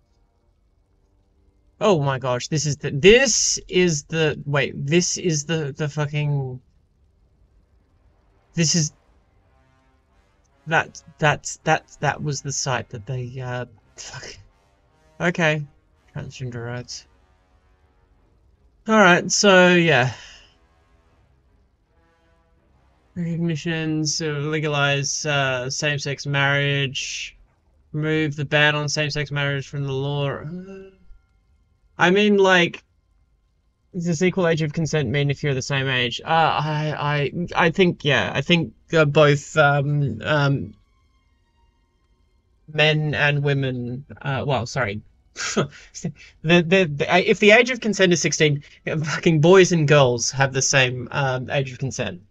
[SPEAKER 1] Oh my gosh, this is the- this is the- wait, this is the- the fucking- This is- That, that's, that, that was the site that they, uh, fuck. Okay. Transgender rights. Alright, so, yeah. Recognitions, legalize uh, same-sex marriage, remove the ban on same-sex marriage from the law. I mean, like, does equal age of consent mean if you're the same age? Uh, I, I, I think, yeah, I think uh, both um, um, men and women. Uh, well, sorry. the, the, the, if the age of consent is 16, fucking boys and girls have the same um, age of consent.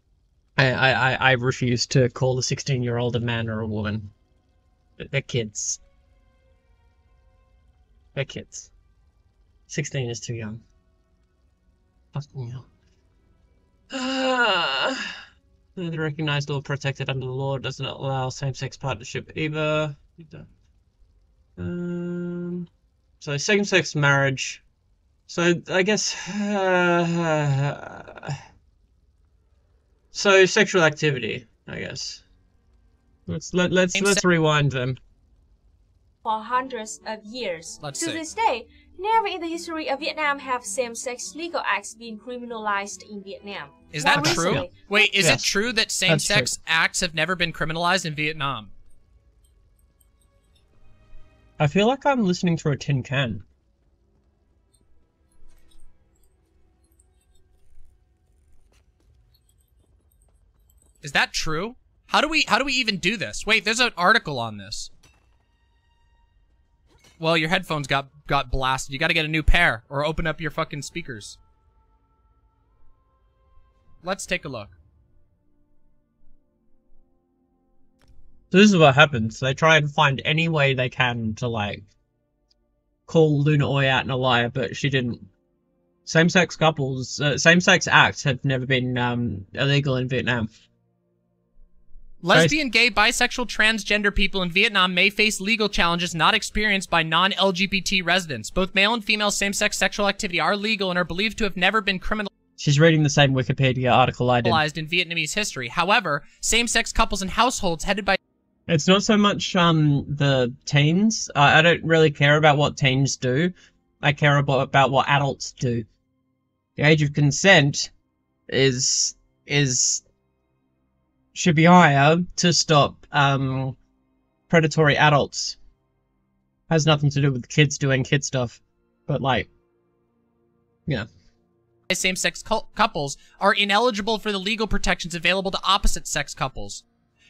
[SPEAKER 1] I, I, I- refuse to call a 16 year old a man or a woman. They're kids. They're kids. 16 is too young. Fucking hell. Ah. the recognized or protected under the law does not allow same-sex partnership either. Um, so same-sex marriage. So I guess. Uh, so sexual activity, I guess. Let's let let's
[SPEAKER 10] Same
[SPEAKER 1] let's rewind them.
[SPEAKER 11] for hundreds of years.
[SPEAKER 10] Let's
[SPEAKER 11] to
[SPEAKER 10] see.
[SPEAKER 11] this day, never in the history of Vietnam have same-sex legal acts been criminalized in Vietnam.
[SPEAKER 10] Is
[SPEAKER 11] More
[SPEAKER 10] that true?
[SPEAKER 11] recently,
[SPEAKER 10] Wait, is
[SPEAKER 1] Yes.
[SPEAKER 10] it true that same-sex acts have never been criminalized in Vietnam?
[SPEAKER 1] I feel like I'm listening through a tin can.
[SPEAKER 10] Is that true? How do we how do we even do this? Wait, there's an article on this. Well, your headphones got got blasted. You got to get a new pair or open up your fucking speakers. Let's take a look.
[SPEAKER 1] So this is what happens. They try and find any way they can to like call Luna Oi out and a liar, but she didn't. Same-sex couples, uh, same-sex acts have never been um, illegal in Vietnam.
[SPEAKER 10] Lesbian, gay, bisexual, transgender people in Vietnam may face legal challenges not experienced by non-LGBT residents. Both male and female same-sex sexual activity are legal and are believed to have never been criminalized
[SPEAKER 1] She's reading the same Wikipedia article I did.
[SPEAKER 10] in Vietnamese history. However, same-sex couples and households headed by
[SPEAKER 1] It's not so much um the teens. Uh, I don't really care about what teens do. I care about about what adults do. The age of consent is is should be higher to stop um predatory adults. Has nothing to do with kids doing kid stuff, but like, yeah.
[SPEAKER 10] same-sex cou- couples are ineligible for the legal protections available to opposite-sex couples.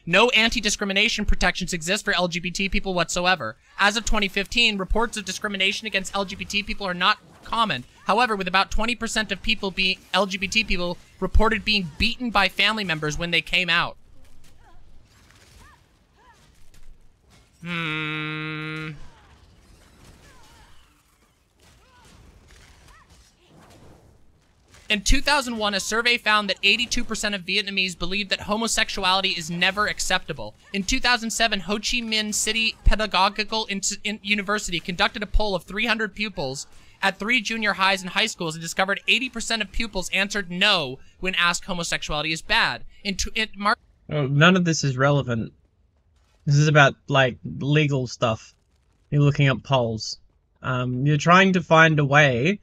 [SPEAKER 10] No anti-discrimination protections exist for LGBT people whatsoever. As of 2015, reports of discrimination against LGBT people are not common. However, with about 20% of people being LGBT people reported being beaten by family members when they came out. Hmm. In 2001, a survey found that 82% of Vietnamese believed that homosexuality is never acceptable. In 2007, Ho Chi Minh City Pedagogical In- In- University conducted a poll of 300 pupils at three junior highs and high schools and discovered 80% of pupils answered no when asked homosexuality is bad. In, in
[SPEAKER 1] Oh, none of this is relevant. This is about like legal stuff. You're looking up polls. Um, you're trying to find a way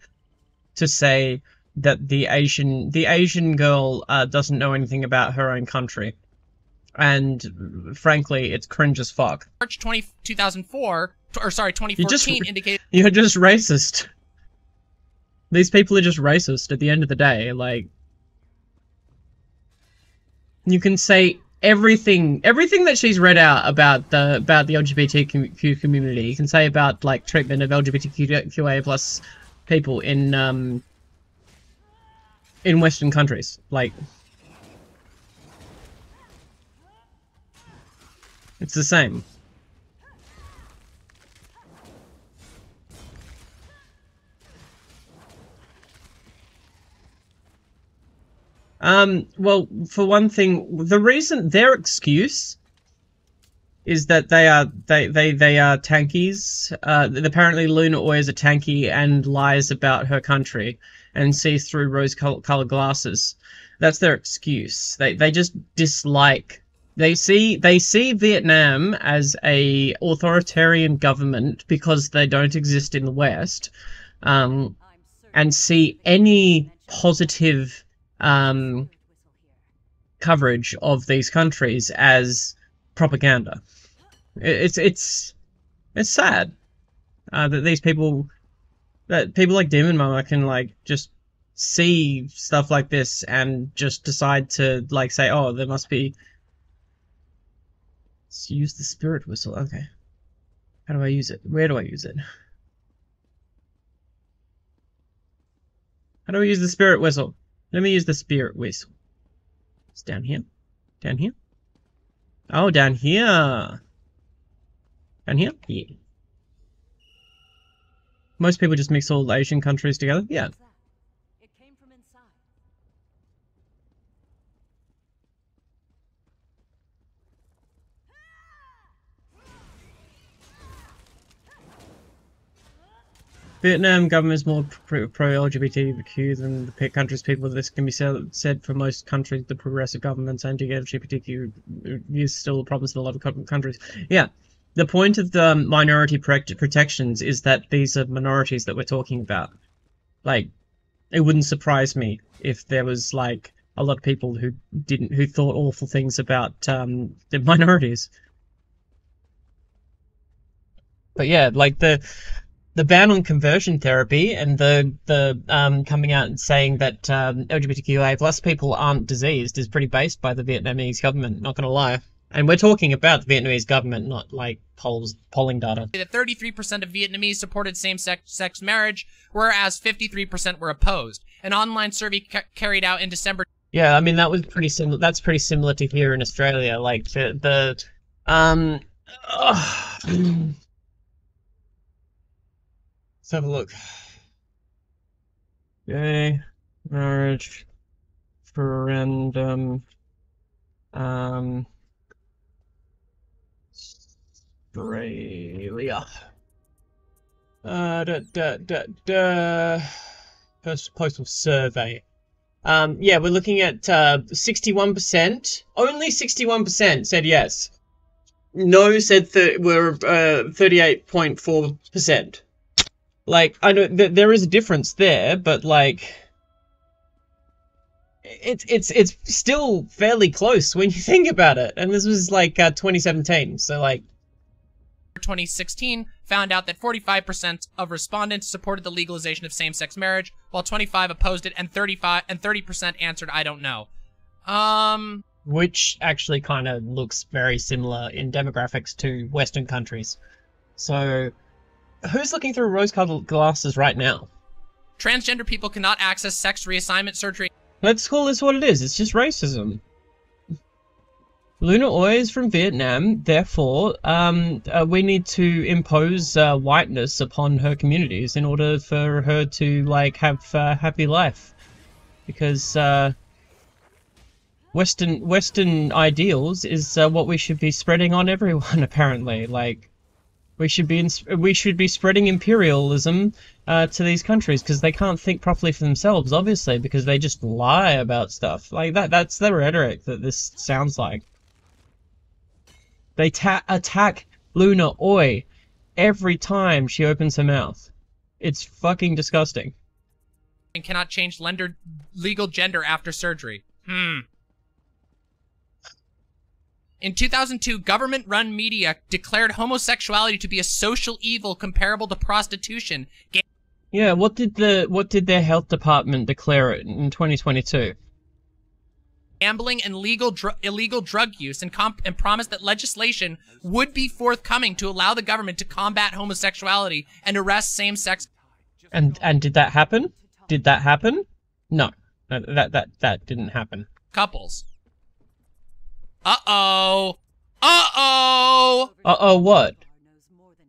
[SPEAKER 1] to say that the Asian the Asian girl uh, doesn't know anything about her own country, and frankly, it's cringe as fuck.
[SPEAKER 10] March 20, 2004, or sorry, 2014
[SPEAKER 1] just-
[SPEAKER 10] indicated
[SPEAKER 1] You're just racist. These people are just racist at the end of the day. Like, you can say everything, everything that she's read out about the about the LGBTQ community. You can say about like treatment of LGBTQA plus people in um in Western countries. Like, it's the same. Um, well, for one thing, the reason their excuse is that they are they they they are tankies. Uh, apparently Luna Oi is a tanky and lies about her country and sees through rose-colored glasses. That's their excuse. They they just dislike. They see they see Vietnam as a authoritarian government because they don't exist in the West, um, and see any positive um, coverage of these countries as propaganda. It's it's it's sad uh, that these people that people like Demon Mama can like just see stuff like this and just decide to like say, oh, there must be. Let's use the spirit whistle. Okay, how do I use it? Where do I use it? How do I use the spirit whistle? Let me use the spirit whistle. It's down here. Down here. Oh, down here. Down here? Yeah. Most people just mix all Asian countries together. Yeah.
[SPEAKER 5] It came from inside.
[SPEAKER 1] Vietnam government is more pro, pro LGBTQ than the country's people. This can be said, said for most countries. The progressive governments anti-LGBTQ is still a problem in a lot of countries. Yeah, the point of the minority protections is that these are minorities that we're talking about. Like, it wouldn't surprise me if there was like a lot of people who didn't who thought awful things about um, the minorities. But yeah, like the the ban on conversion therapy and the the um, coming out and saying that um, LGBTQIA plus people aren't diseased is pretty based by the Vietnamese government. Not gonna lie, and we're talking about the Vietnamese government, not like polls polling data.
[SPEAKER 10] that 33% of Vietnamese supported same-sex sex marriage, whereas 53% were opposed. An online survey ca- carried out in December
[SPEAKER 1] Yeah, I mean that was pretty similar. That's pretty similar to here in Australia. Like the the um. Let's have a look. Gay marriage referendum. Um. Australia. Uh, da, da, da, da. Post- Postal survey. Um, yeah, we're looking at uh, 61%. Only 61% said yes. No said that we're uh, 38.4%. Like, I know th- there is a difference there, but like, it's it's it's still fairly close when you think about it. And this was like uh, 2017, so like,
[SPEAKER 10] 2016 found out that 45% of respondents supported the legalization of same-sex marriage, while 25 opposed it and 35 and 30% answered I don't know. Um
[SPEAKER 1] which actually kind of looks very similar in demographics to Western countries. So, who's looking through rose-colored glasses right now?
[SPEAKER 10] transgender people cannot access sex reassignment surgery
[SPEAKER 1] Let's call this what it is. It's just racism. Luna Oi is from Vietnam, therefore, um, uh, we need to impose uh, whiteness upon her communities in order for her to like have a happy life, because uh, Western Western ideals is uh, what we should be spreading on everyone. Apparently, like we should be we should be spreading imperialism uh, to these countries because they can't think properly for themselves, obviously, because they just lie about stuff like that. That's the rhetoric that this sounds like. They ta- attack Luna Oi every time she opens her mouth. It's fucking disgusting.
[SPEAKER 10] and cannot change lender legal gender after surgery. Hmm. In 2002, government-run media declared homosexuality to be a social evil comparable to prostitution.
[SPEAKER 1] Yeah, what did the what did their health department declare it in 2022?
[SPEAKER 10] gambling and legal dr- illegal drug use and, comp- and promised that legislation would be forthcoming to allow the government to combat homosexuality and arrest same-sex
[SPEAKER 1] And and did that happen? Did that happen? No, that that that, that didn't happen.
[SPEAKER 10] couples. Uh-oh. Uh-oh.
[SPEAKER 1] Uh oh, what?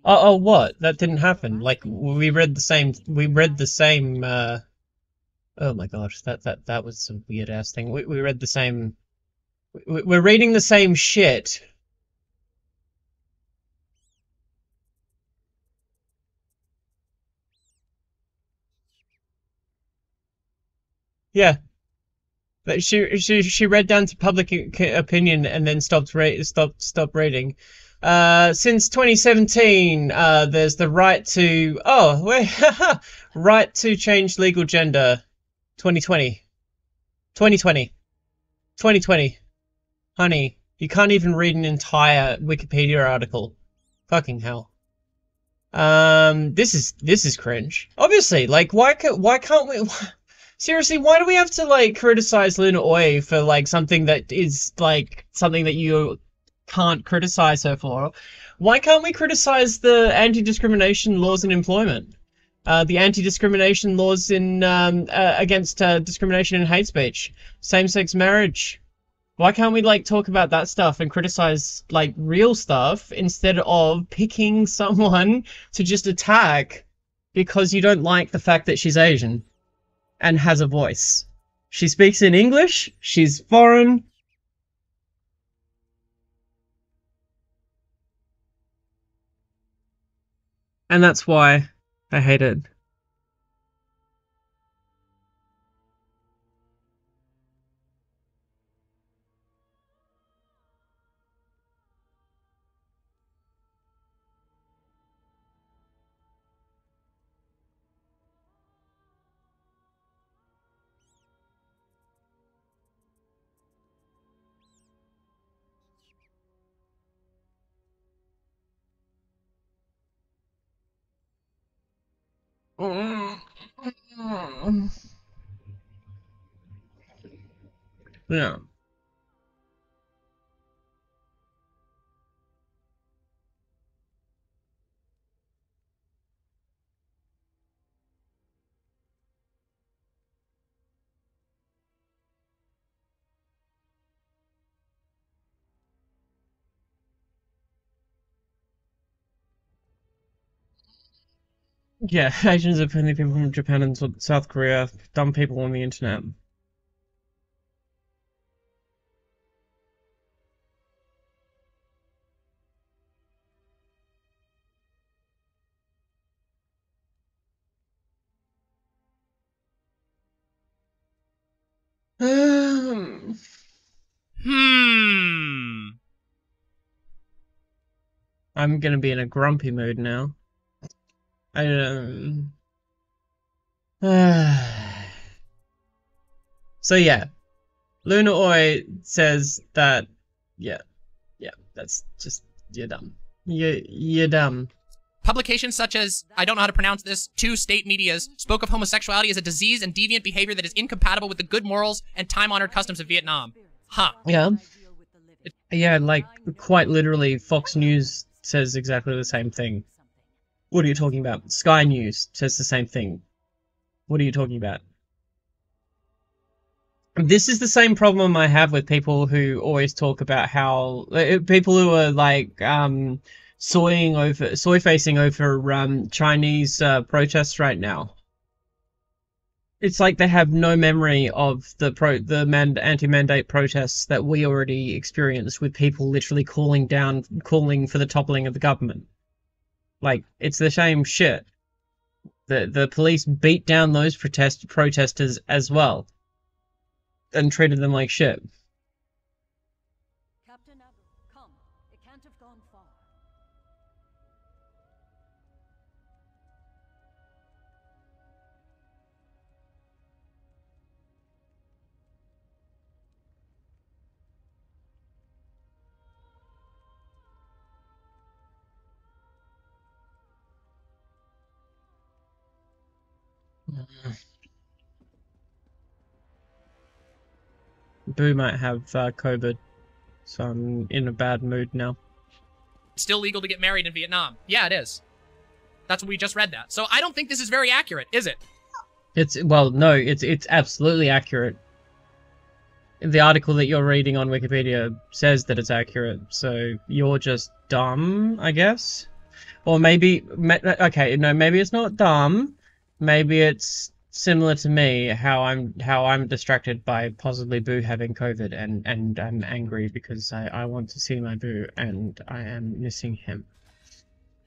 [SPEAKER 1] Uh oh, what? That didn't happen. Like we read the same. We read the same. uh Oh my gosh, that that that was some weird ass thing. We we read the same. we- We're reading the same shit. Yeah. But she she she read down to public opinion and then stopped rate stopped stopped reading. Uh, since 2017, uh, there's the right to oh right to change legal gender. 2020, 2020, 2020. Honey, you can't even read an entire Wikipedia article. Fucking hell. Um, this is this is cringe. Obviously, like why ca- why can't we? Seriously, why do we have to like criticize Luna Oi for like something that is like something that you can't criticize her for? Why can't we criticize the anti-discrimination laws in employment? Uh, the anti-discrimination laws in um, uh, against uh, discrimination and hate speech, same-sex marriage. Why can't we like talk about that stuff and criticize like real stuff instead of picking someone to just attack because you don't like the fact that she's Asian? And has a voice. She speaks in English, she's foreign. And that's why I hate Yeah. Yeah, Asians are plenty people from Japan and South Korea, dumb people on the internet. I'm gonna be in a grumpy mood now. I um. so yeah, Luna Oi says that yeah, yeah, that's just you're dumb. You you're dumb.
[SPEAKER 10] Publications such as, I don't know how to pronounce this, two state medias spoke of homosexuality as a disease and deviant behavior that is incompatible with the good morals and time-honored customs of Vietnam. Huh.
[SPEAKER 1] Yeah. Yeah, like quite literally, Fox News says exactly the same thing. What are you talking about? Sky News says the same thing. What are you talking about? This is the same problem I have with people who always talk about how uh, people who are like um soying over soy facing over um Chinese uh, protests right now. It's like they have no memory of the pro the man anti-mandate protests that we already experienced with people literally calling down calling for the toppling of the government. Like it's the same shit. The the police beat down those protest protesters as well and treated them like shit. Boo might have uh, COVID, so I'm in a bad mood now.
[SPEAKER 10] It's still legal to get married in Vietnam. Yeah, it is. That's what we just read that. So I don't think this is very accurate, is it?
[SPEAKER 1] It's well, no, it's it's absolutely accurate. The article that you're reading on Wikipedia says that it's accurate, so you're just dumb, I guess. Or maybe, okay, no, maybe it's not dumb. Maybe it's similar to me, how I'm how I'm distracted by possibly Boo having COVID, and and I'm angry because I I want to see my Boo, and I am missing him.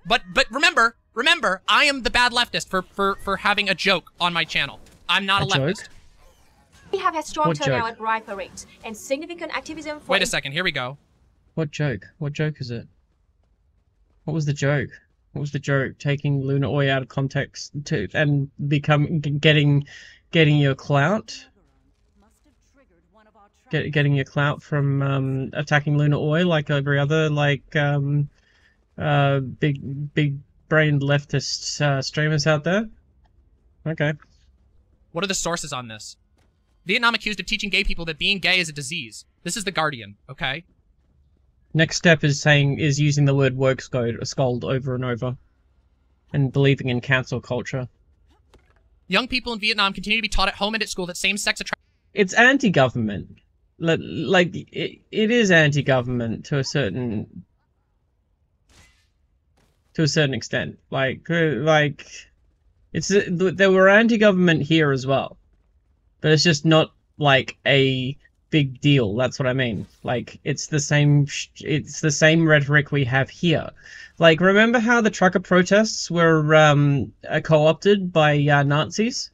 [SPEAKER 10] But but remember, remember, I am the bad leftist for for for having a joke on my channel. I'm not a,
[SPEAKER 1] A
[SPEAKER 10] leftist.
[SPEAKER 1] joke?
[SPEAKER 11] We have a strong
[SPEAKER 1] What
[SPEAKER 11] turnout
[SPEAKER 1] joke?
[SPEAKER 11] at Pride Parades and significant activism for
[SPEAKER 10] Wait a second, here we go.
[SPEAKER 1] What joke? What joke is it? What was the joke? What was the joke? Taking Luna Oi out of context to and become getting getting your clout, get, getting your clout from um, attacking Luna Oi like every other like um, uh, big big brained leftist uh, streamers out there. Okay.
[SPEAKER 10] What are the sources on this? Vietnam accused of teaching gay people that being gay is a disease. This is the Guardian, okay?
[SPEAKER 1] Next step is saying is using the word woke scold, scold over and over, and believing in cancel culture.
[SPEAKER 10] Young people in Vietnam continue to be taught at home and at school that same-sex attraction
[SPEAKER 1] it's anti-government. Like, like it, it is anti-government to a certain to a certain extent. Like, uh, like it's there were anti-government here as well, but it's just not like a big deal. That's what I mean. Like, it's the same. It's the same rhetoric we have here. Like, remember how the trucker protests were um, uh, co-opted by uh, Nazis?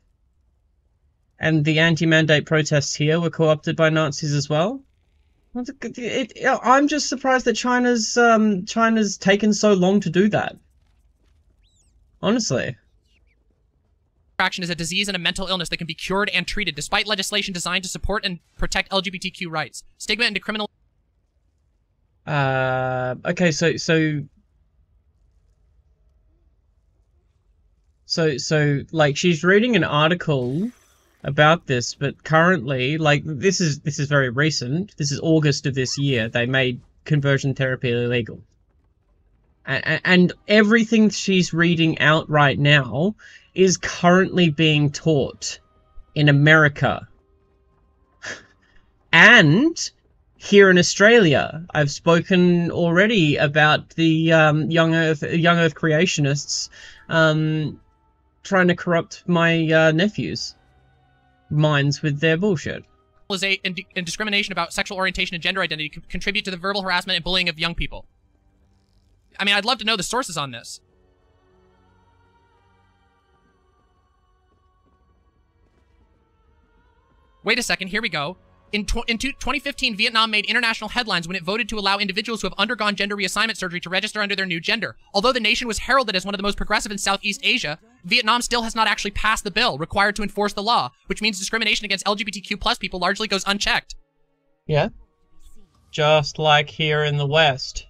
[SPEAKER 1] and the anti-mandate protests here were co-opted by Nazis as well. It, it, I'm just surprised that China's um, China's taken so long to do that. Honestly,
[SPEAKER 10] attraction is a disease and a mental illness that can be cured and treated despite legislation designed to support and protect LGBTQ rights. Stigma and decriminal
[SPEAKER 1] uh, okay, so so So so like she's reading an article about this, but currently like this is this is very recent. This is August of this year. They made conversion therapy illegal. And everything she's reading out right now is currently being taught in America. and here in Australia, I've spoken already about the um, young Earth young Earth creationists um, trying to corrupt my uh, nephews' minds with their bullshit.
[SPEAKER 10] and, and discrimination about sexual orientation and gender identity contribute to the verbal harassment and bullying of young people. I mean, I'd love to know the sources on this. Wait a second, here we go. In, tw in 2015, Vietnam made international headlines when it voted to allow individuals who have undergone gender reassignment surgery to register under their new gender. Although the nation was heralded as one of the most progressive in Southeast Asia, Vietnam still has not actually passed the bill required to enforce the law, which means discrimination against LGBTQ plus people largely goes unchecked.
[SPEAKER 1] Yeah. Just like here in the West.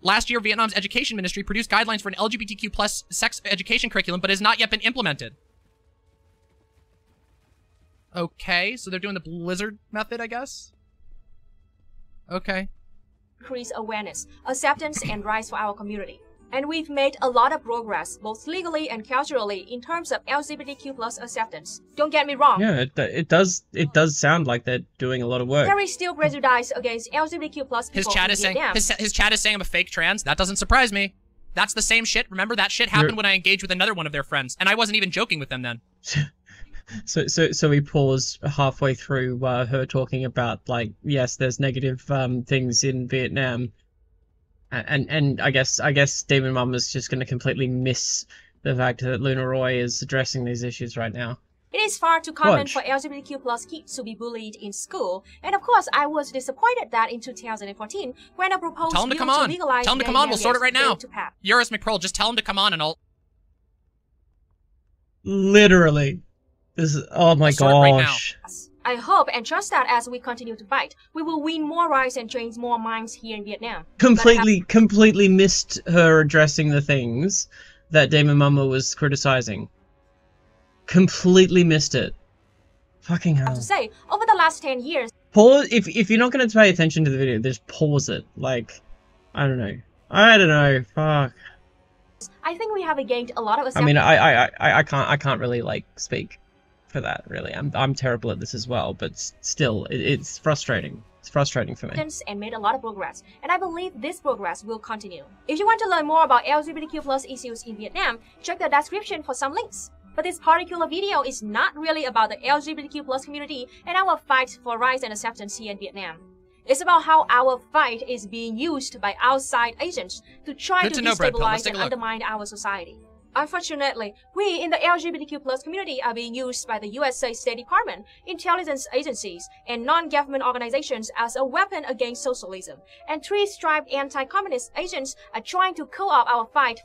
[SPEAKER 10] Last year, Vietnam's education ministry produced guidelines for an LGBTQ plus sex education curriculum, but has not yet been implemented. Okay, so they're doing the Blizzard method, I guess? Okay.
[SPEAKER 11] Increase awareness, acceptance, and rights for our community. And we've made a lot of progress, both legally and culturally, in terms of LGBTQ plus acceptance. Don't get me wrong.
[SPEAKER 1] Yeah, it, it does it does sound like they're doing a lot of work.
[SPEAKER 11] There is still prejudice against LGBTQ plus people
[SPEAKER 10] His chat is saying his, his chat is saying I'm a fake trans. That doesn't surprise me. That's the same shit. Remember that shit happened
[SPEAKER 1] You're-
[SPEAKER 10] when I engaged with another one of their friends, and I wasn't even joking with them then.
[SPEAKER 1] So so so we paused halfway through uh, her talking about like yes, there's negative um, things in Vietnam, and and I guess I guess Demon Mum is just going to completely miss the fact that Luna Oi is addressing these issues right now.
[SPEAKER 11] It is far too common
[SPEAKER 1] Watch.
[SPEAKER 11] for LGBTQ plus kids to be bullied in school, and of course, I was disappointed that in 2014, when a proposed
[SPEAKER 10] Tell him to
[SPEAKER 11] bill
[SPEAKER 10] come on.
[SPEAKER 11] legalize
[SPEAKER 10] Tell him to come on. We'll sort it right now.
[SPEAKER 11] failed to pass.
[SPEAKER 10] Eurus McProll, just tell him to come on, and I'll.
[SPEAKER 1] Literally, this is oh my
[SPEAKER 10] Sort it right now.
[SPEAKER 1] gosh.
[SPEAKER 11] I hope and trust that as we continue to fight, we will win more rights and change more minds here in Vietnam.
[SPEAKER 1] completely uh, completely missed her addressing the things that Demon Mama was criticizing. Completely missed it. Fucking hell.
[SPEAKER 11] I have to say, over the last 10 years,
[SPEAKER 1] Pause if if you're not gonna pay attention to the video, just pause it. Like I don't know. I don't know. Fuck.
[SPEAKER 11] I think we have gained a lot of
[SPEAKER 1] I
[SPEAKER 11] acceptance
[SPEAKER 1] mean, I I, I, I can't I can't really like speak for that. Really, I'm I'm terrible at this as well. But still, it, it's frustrating. It's frustrating for me.
[SPEAKER 11] and made a lot of progress, and I believe this progress will continue. If you want to learn more about LGBTQ plus issues in Vietnam, check the description for some links. But this particular video is not really about the LGBTQ plus community and our fight for rights and acceptance here in Vietnam. It's about how our fight is being used by outside agents to try
[SPEAKER 10] Good
[SPEAKER 11] to,
[SPEAKER 10] to know, Brad Pitt. Let's
[SPEAKER 11] destabilize and undermine our society. Unfortunately, we in the LGBTQ plus community are being used by the USA State Department, intelligence agencies, and non-government organizations as a weapon against socialism. And three-striped anti-communist agents are trying to co-op our fight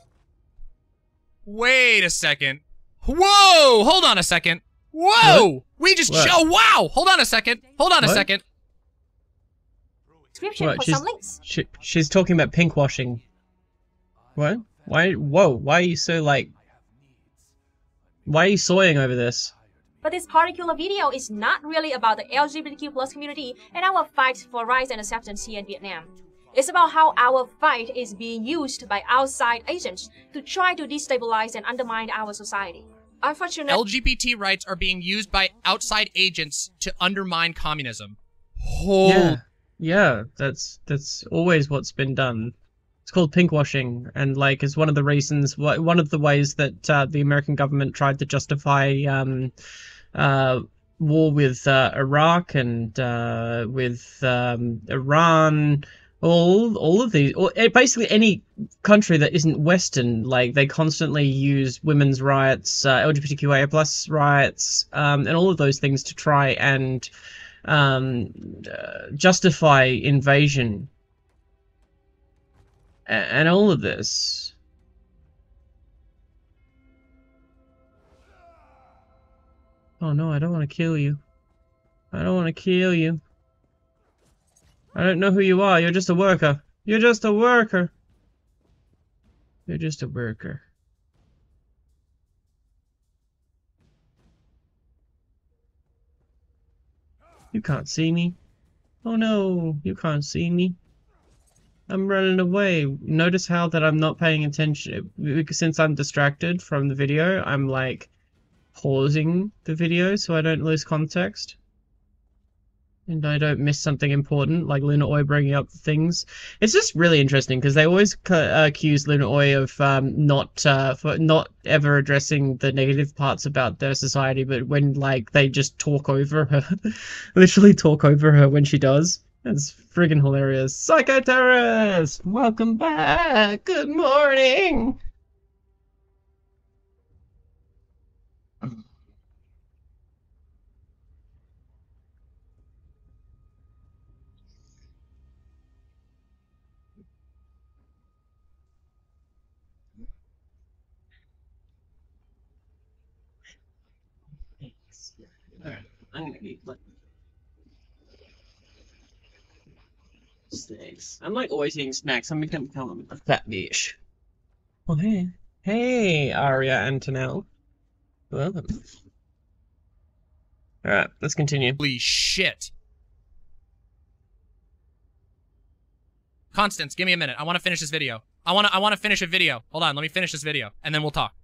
[SPEAKER 10] Wait a second. Whoa! Hold on a second. Whoa! We just
[SPEAKER 1] What?
[SPEAKER 10] oh wow! Hold on a second. Hold on a second.
[SPEAKER 11] description
[SPEAKER 1] What,
[SPEAKER 11] for
[SPEAKER 1] she's-
[SPEAKER 11] some links.
[SPEAKER 1] She, she's talking about pinkwashing. What? Why? Whoa! Why are you so like? Why are you soying over this?
[SPEAKER 11] But this particular video is not really about the LGBTQ plus community and our fight for rights and acceptance here in Vietnam. It's about how our fight is being used by outside agents to try to destabilize and undermine our society. Unfortunately,
[SPEAKER 10] LGBT rights are being used by outside agents to undermine communism. Oh,
[SPEAKER 1] Yeah, yeah. That's that's always what's been done. Called pinkwashing, and like is one of the reasons, one of the ways that uh, the American government tried to justify um, uh, war with uh, Iraq and uh, with um, Iran. All, all of these, or eh, basically any country that isn't Western, like they constantly use women's rights, uh, LGBTQIA plus rights, um, and all of those things to try and um, justify invasion and all of this. Oh no, I don't want to kill you. I don't want to kill you. I don't know who you are. You're just a worker. You're just a worker. You're just a worker. You can't see me. Oh no, you can't see me. I'm running away. Notice how that I'm not paying attention because since I'm distracted from the video, I'm like pausing the video so I don't lose context. And I don't miss something important, like Luna Oi bringing up things. It's just really interesting because they always uh, accuse Luna Oi of um, not uh, for not ever addressing the negative parts about their society, but when like they just talk over her, literally talk over her when she does. That's friggin' hilarious. Psycho terrorist, welcome back. Good morning. Alright, I'm gonna eat snacks. I'm like always eating snacks. I'm becoming a fat bitch. Oh hey, hey, Aria Antonell. Welcome. Alright, let's continue.
[SPEAKER 10] Holy shit. Constance, give me a minute. I want to finish this video. I want to I want to finish a video. Hold on, let me finish this video and then we'll talk.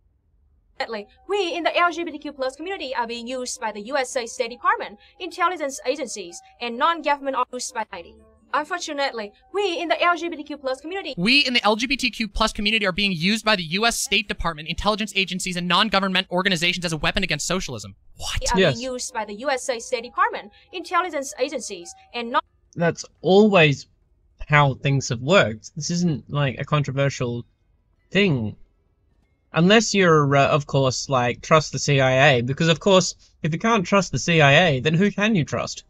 [SPEAKER 11] We in the LGBTQ plus community are being used by the USA State Department, intelligence agencies, and non-government used by society. Unfortunately, we in the LGBTQ plus community
[SPEAKER 10] We in the LGBTQ plus community are being used by the US State Department, intelligence agencies, and non-government organizations as a weapon against socialism. What?
[SPEAKER 11] are
[SPEAKER 1] Yes.
[SPEAKER 11] being used by the USA State Department, intelligence agencies, and non
[SPEAKER 1] That's always how things have worked. This isn't like a controversial thing. Unless you're, uh, of course, like, trust the CIA, because of course, if you can't trust the CIA, then who can you trust?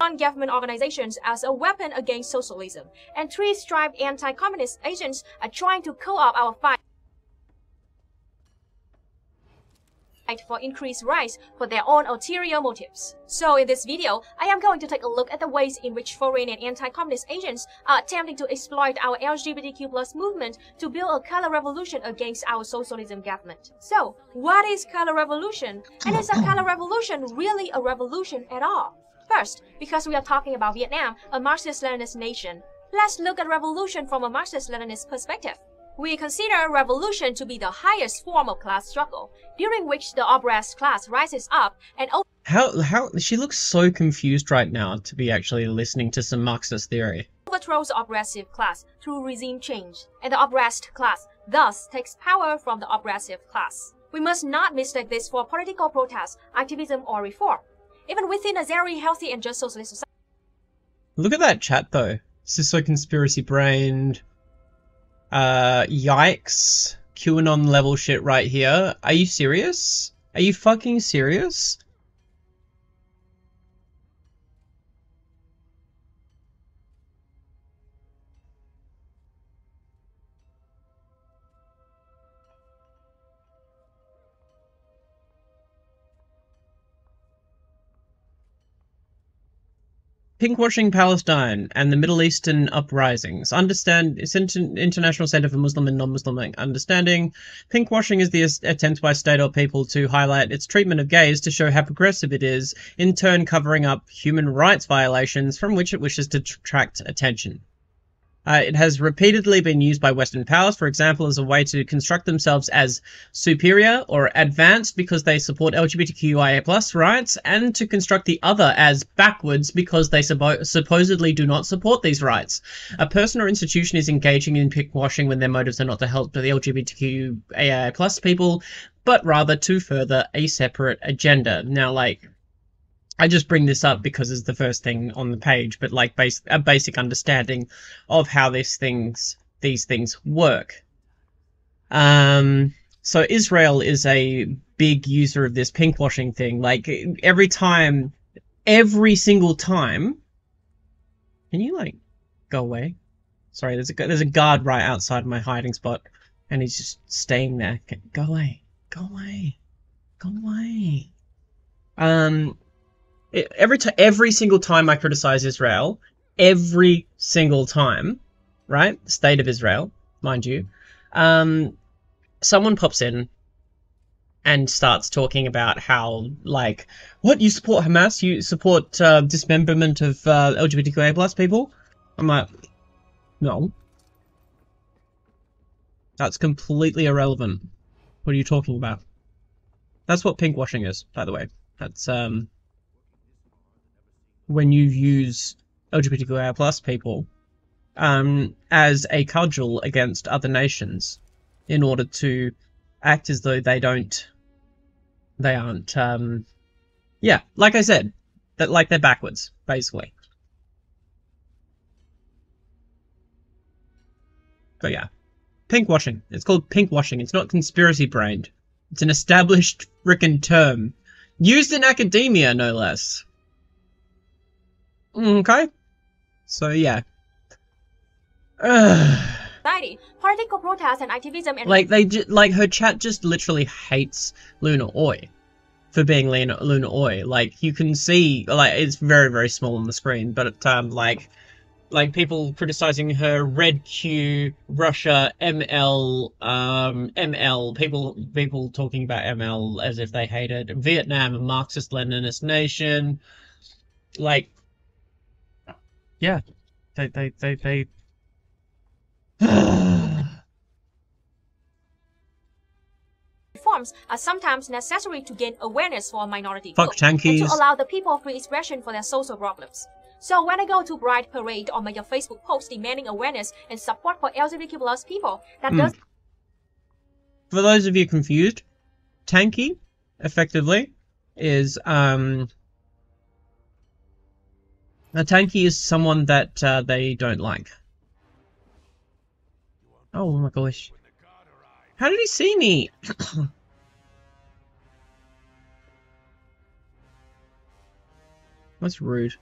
[SPEAKER 11] Non-government organizations as a weapon against socialism. And three striped anti-communist agents are trying to co-opt our fight for increased rights for their own ulterior motives. So in this video, I am going to take a look at the ways in which foreign and anti-communist agents are attempting to exploit our LGBTQ plus movement to build a color revolution against our socialism government. So, what is color revolution? And is a color revolution really a revolution at all? First, because we are talking about Vietnam, a Marxist-Leninist nation, let's look at revolution from a Marxist-Leninist perspective. We consider revolution to be the highest form of class struggle, during which the oppressed class rises up and
[SPEAKER 1] How, how, she looks so confused right now to be actually listening to some Marxist theory.
[SPEAKER 11] overthrows the oppressive class through regime change, and the oppressed class thus takes power from the oppressive class. We must not mistake this for political protest, activism, or reform. Even within a very healthy and just socialist society,
[SPEAKER 1] Look at that chat though. So conspiracy brained. Uh, yikes. QAnon level shit right here. Are you serious? Are you fucking serious? Pinkwashing Palestine and the Middle Eastern uprisings. Understand it's inter- International Center for Muslim and Non-Muslim Understanding. Pinkwashing is the attempt by state or people to highlight its treatment of gays to show how progressive it is, in turn covering up human rights violations from which it wishes to attract attention. Uh, it has repeatedly been used by Western powers, for example, as a way to construct themselves as superior or advanced because they support LGBTQIA plus rights, and to construct the other as backwards because they suppo- supposedly do not support these rights. A person or institution is engaging in pinkwashing when their motives are not to help the LGBTQIA plus people, but rather to further a separate agenda. Now, like, I just bring this up because it's the first thing on the page, but like base, a basic understanding of how these things these things work. Um, so Israel is a big user of this pinkwashing thing. Like every time, every single time. Can you like go away? Sorry, there's a there's a guard right outside my hiding spot, and he's just staying there. Go away, go away, go away. Um, every time, every single time I criticize Israel, every single time, right? State of Israel, mind you. um, someone pops in and starts talking about how, like, what you support Hamas, you support uh, dismemberment of uh, plus people. I'm like, no, that's completely irrelevant. What are you talking about? That's what pinkwashing is, by the way. That's um when you use LGBTQIA plus people um, as a cudgel against other nations in order to act as though they don't they aren't um yeah like i said that like they're backwards basically. But yeah pink washing it's called pink washing it's not conspiracy brained. It's an established frickin' term. Used in academia no less okay. So yeah.
[SPEAKER 11] Society, political protest and activism and
[SPEAKER 1] like they ju- like her chat just literally hates Luna Oi for being Luna Luna Oi. Like you can see, like it's very very small on the screen, but um like like people criticizing her red Q Russia ML um ML people people talking about ML as if they hate it Vietnam a Marxist Leninist nation. Like yeah they they they they
[SPEAKER 11] reforms are sometimes necessary to gain awareness for a minority
[SPEAKER 1] Fuck
[SPEAKER 11] group and to allow the people free expression for their social problems. So when I go to Pride Parade or make a Facebook post demanding awareness and support for LGBTQ plus people, that
[SPEAKER 1] Hmm.
[SPEAKER 11] does
[SPEAKER 1] for those of you confused, tanky, effectively, is um a tanky is someone that uh, they don't like. Oh my gosh! How did he see me? That's rude.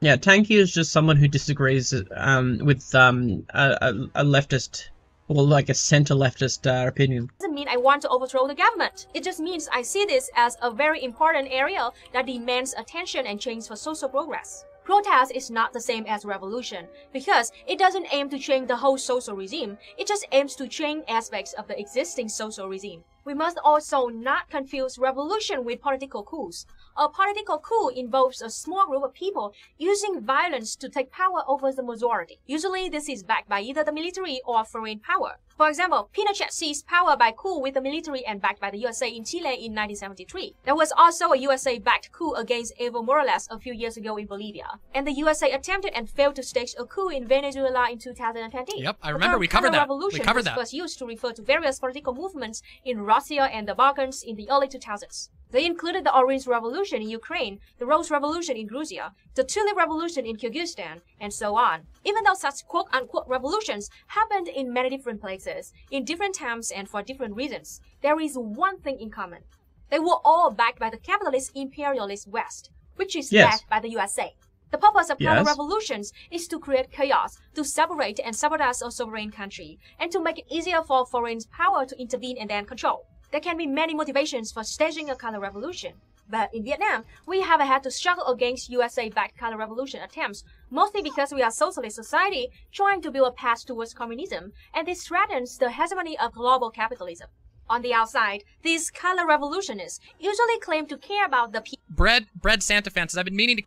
[SPEAKER 1] Yeah, tanky is just someone who disagrees um, with um, a, a, a leftist or like a center leftist uh, opinion.
[SPEAKER 11] doesn't mean I want to overthrow the government. It just means I see this as a very important area that demands attention and change for social progress. Protest is not the same as revolution because it doesn't aim to change the whole social regime. It just aims to change aspects of the existing social regime. We must also not confuse revolution with political coups. A political coup involves a small group of people using violence to take power over the majority. Usually this is backed by either the military or foreign power. For example, Pinochet seized power by coup with the military and backed by the USA in Chile in 1973. There was also a USA-backed coup against Evo Morales a few years ago in Bolivia. And the USA attempted and failed to stage a coup in Venezuela in 2020.
[SPEAKER 10] Yep, I remember we covered that. We covered
[SPEAKER 11] was
[SPEAKER 10] that.
[SPEAKER 11] first used to refer to various political movements in Russia and the Balkans in the early 2000s. They included the Orange Revolution in Ukraine, the Rose Revolution in Georgia, the Tulip Revolution in Kyrgyzstan, and so on. Even though such quote-unquote revolutions happened in many different places, in different times and for different reasons, there is one thing in common. They were all backed by the capitalist imperialist West, which is
[SPEAKER 1] Yes.
[SPEAKER 11] backed by the USA. The purpose of
[SPEAKER 1] Yes.
[SPEAKER 11] counter-revolutions is to create chaos, to separate and sabotage a sovereign country, and to make it easier for foreign power to intervene and then control. There can be many motivations for staging a color revolution. But in Vietnam, we have had to struggle against USA-backed color revolution attempts, mostly because we are a socialist society trying to build a path towards communism, and this threatens the hegemony of global capitalism. On the outside, these color revolutionists usually claim to care about the people.
[SPEAKER 10] Bread, bread Santa Fan I've been meaning to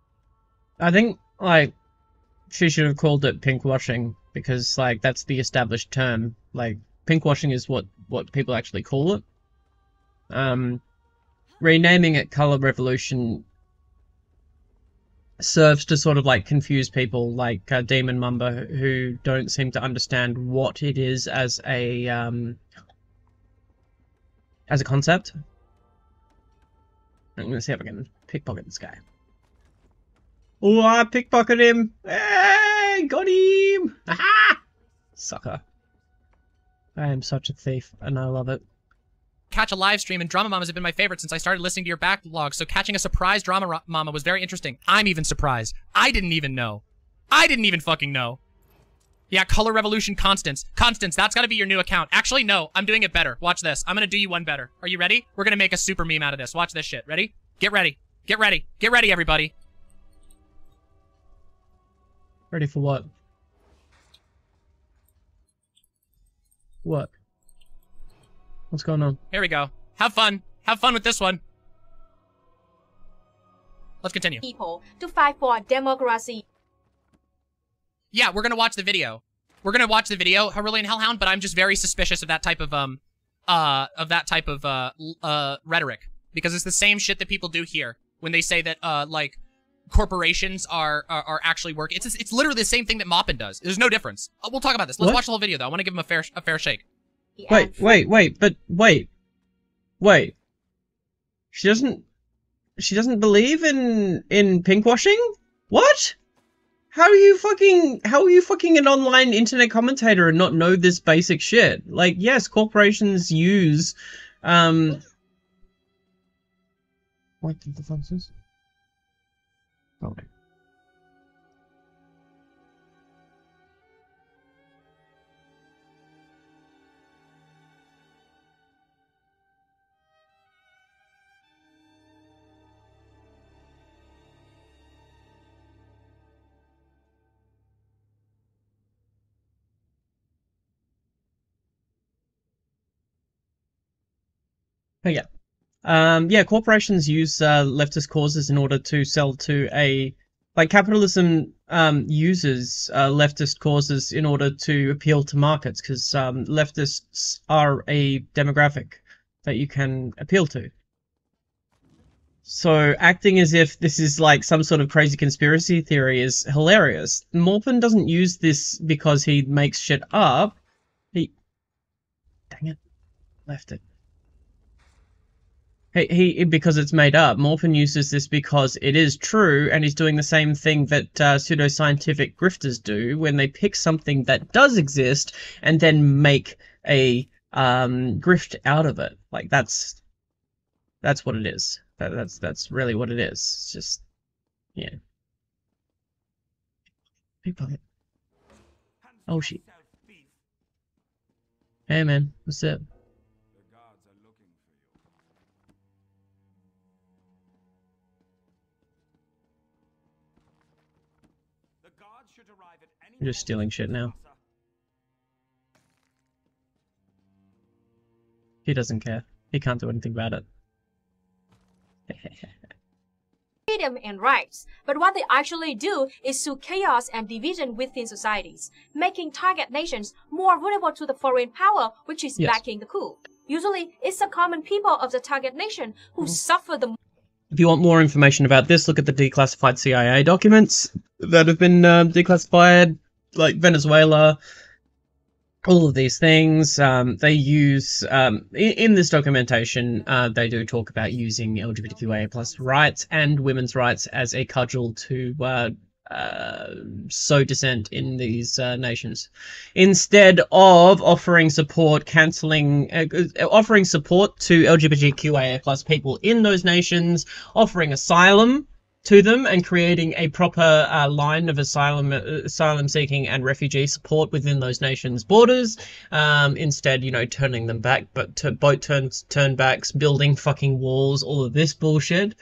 [SPEAKER 1] I think like she should have called it pinkwashing because like that's the established term. Like pinkwashing is what what people actually call it. Um, renaming it color revolution serves to sort of like confuse people like uh, Demon Mama who don't seem to understand what it is as a um as a concept. I'm gonna see if I can pickpocket this guy. Oh, I pickpocketed him! Hey, got him! Aha! Sucker. I am such a thief, and I love it.
[SPEAKER 10] catch a live stream, and Drama Mamas have been my favorite since I started listening to your backlog. So catching a surprise Drama Mama was very interesting. I'm even surprised. I didn't even know. I didn't even fucking know. Yeah, Color Revolution Constance. Constance, that's gotta be your new account. Actually, no, I'm doing it better. Watch this. I'm gonna do you one better. Are you ready? We're gonna make a super meme out of this. Watch this shit. Ready? Get ready. Get ready. Get ready, everybody.
[SPEAKER 1] Ready for what? What? What's going on?
[SPEAKER 10] Here we go. Have fun. Have fun with this one. Let's continue.
[SPEAKER 11] People to fight for democracy.
[SPEAKER 10] Yeah, we're gonna watch the video. We're gonna watch the video, Herulian Hellhound, but I'm just very suspicious of that type of um uh of that type of uh uh rhetoric. Because it's the same shit that people do here when they say that uh like corporations are are, are actually working. It's it's literally the same thing that Moppin does. There's no difference. Uh, we'll talk about this. Let's
[SPEAKER 1] What?
[SPEAKER 10] watch the whole video though. I want to give him a fair a fair shake.
[SPEAKER 1] Wait, wait, wait, but wait, wait. She doesn't. She doesn't believe in in pinkwashing. What? How are you fucking? How are you fucking an online internet commentator and not know this basic shit? Like, yes, corporations use, um. What the fuck is this? Okay. Yeah. Um, yeah, corporations use uh, leftist causes in order to sell to a like capitalism um, uses uh, leftist causes in order to appeal to markets because um, leftists are a demographic that you can appeal to. So acting as if this is like some sort of crazy conspiracy theory is hilarious. Morphin doesn't use this because he makes shit up. He, dang it, left it. He, because it's made up. Morphin uses this because it is true, and he's doing the same thing that uh, pseudoscientific grifters do when they pick something that does exist and then make a um, grift out of it. Like that's that's what it is. That, that's that's really what it is. It's just yeah. Oh shit. Hey man, what's up? I'm just stealing shit now. He doesn't care. He can't do anything about it.
[SPEAKER 11] freedom and rights, but what they actually do is sow chaos and division within societies, making target nations more vulnerable to the foreign power which is
[SPEAKER 1] Yes.
[SPEAKER 11] backing the coup. Usually, it's the common people of the target nation who suffer the
[SPEAKER 1] If you want more information about this, look at the declassified CIA documents that have been uh, declassified, like Venezuela, all of these things. Um, they use um, in, in this documentation. Uh, they do talk about using LGBTQIA plus rights and women's rights as a cudgel to uh, uh, sow dissent in these uh, nations, instead of offering support, canceling, uh, offering support to LGBTQIA plus people in those nations, offering asylum to them and creating a proper uh, line of asylum uh, asylum seeking and refugee support within those nations borders. Um, instead you know turning them back but to boat turns turnbacks building fucking walls all of this bullshit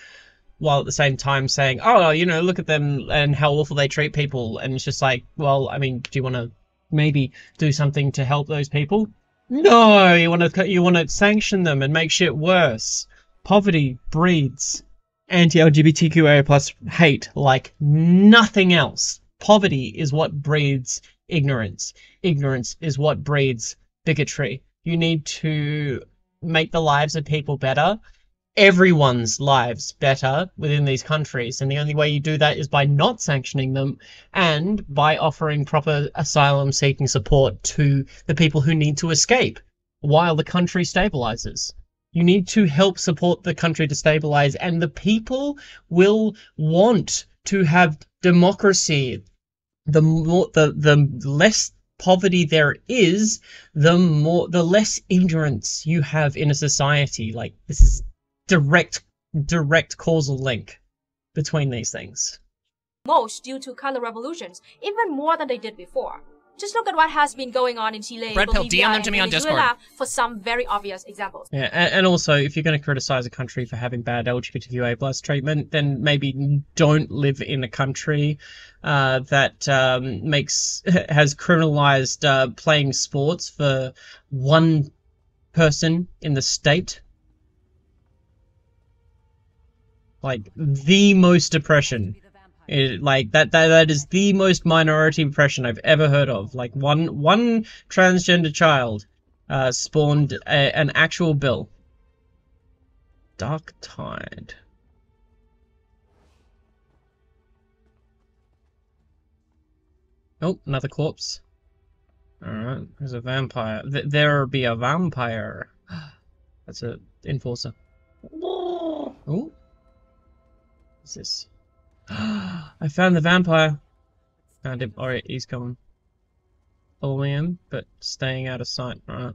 [SPEAKER 1] while at the same time saying oh you know look at them and how awful they treat people. And it's just like well i mean do you want to maybe do something to help those people? No! You want to you want to sanction them and make shit worse. Poverty breeds anti-LGBTQIA plus hate like nothing else. Poverty is what breeds ignorance. Ignorance is what breeds bigotry. You need to make the lives of people better, everyone's lives better within these countries. And the only way you do that is by not sanctioning them and by offering proper asylum seeking support to the people who need to escape while the country stabilizes. You need to help support the country to stabilize, and the people will want to have democracy. The more, the the less poverty there is, the more, the less ignorance you have in a society. Like this is direct, direct causal link between these things.
[SPEAKER 11] most due to color revolutions, even more than they did before. Just look at what has been going on in Chile,
[SPEAKER 10] Red Pill, DM them to me on
[SPEAKER 11] Venezuela for some very obvious examples.
[SPEAKER 1] Yeah, and, and also, if you're going to criticize a country for having bad LGBTQA plus treatment, then maybe don't live in a country uh, that um, makes has criminalized uh, playing sports for one person in the state. Like the most oppression. It, like that, that that is the most minority oppression I've ever heard of. Like one one transgender child uh, spawned a, an actual bill. Dark Tide. Oh, another corpse. Alright, there's a vampire. Th there be a vampire. That's a enforcer. Oh. What's this? I found the vampire. Found him. Alright, he's coming. Following him, but staying out of sight. Alright.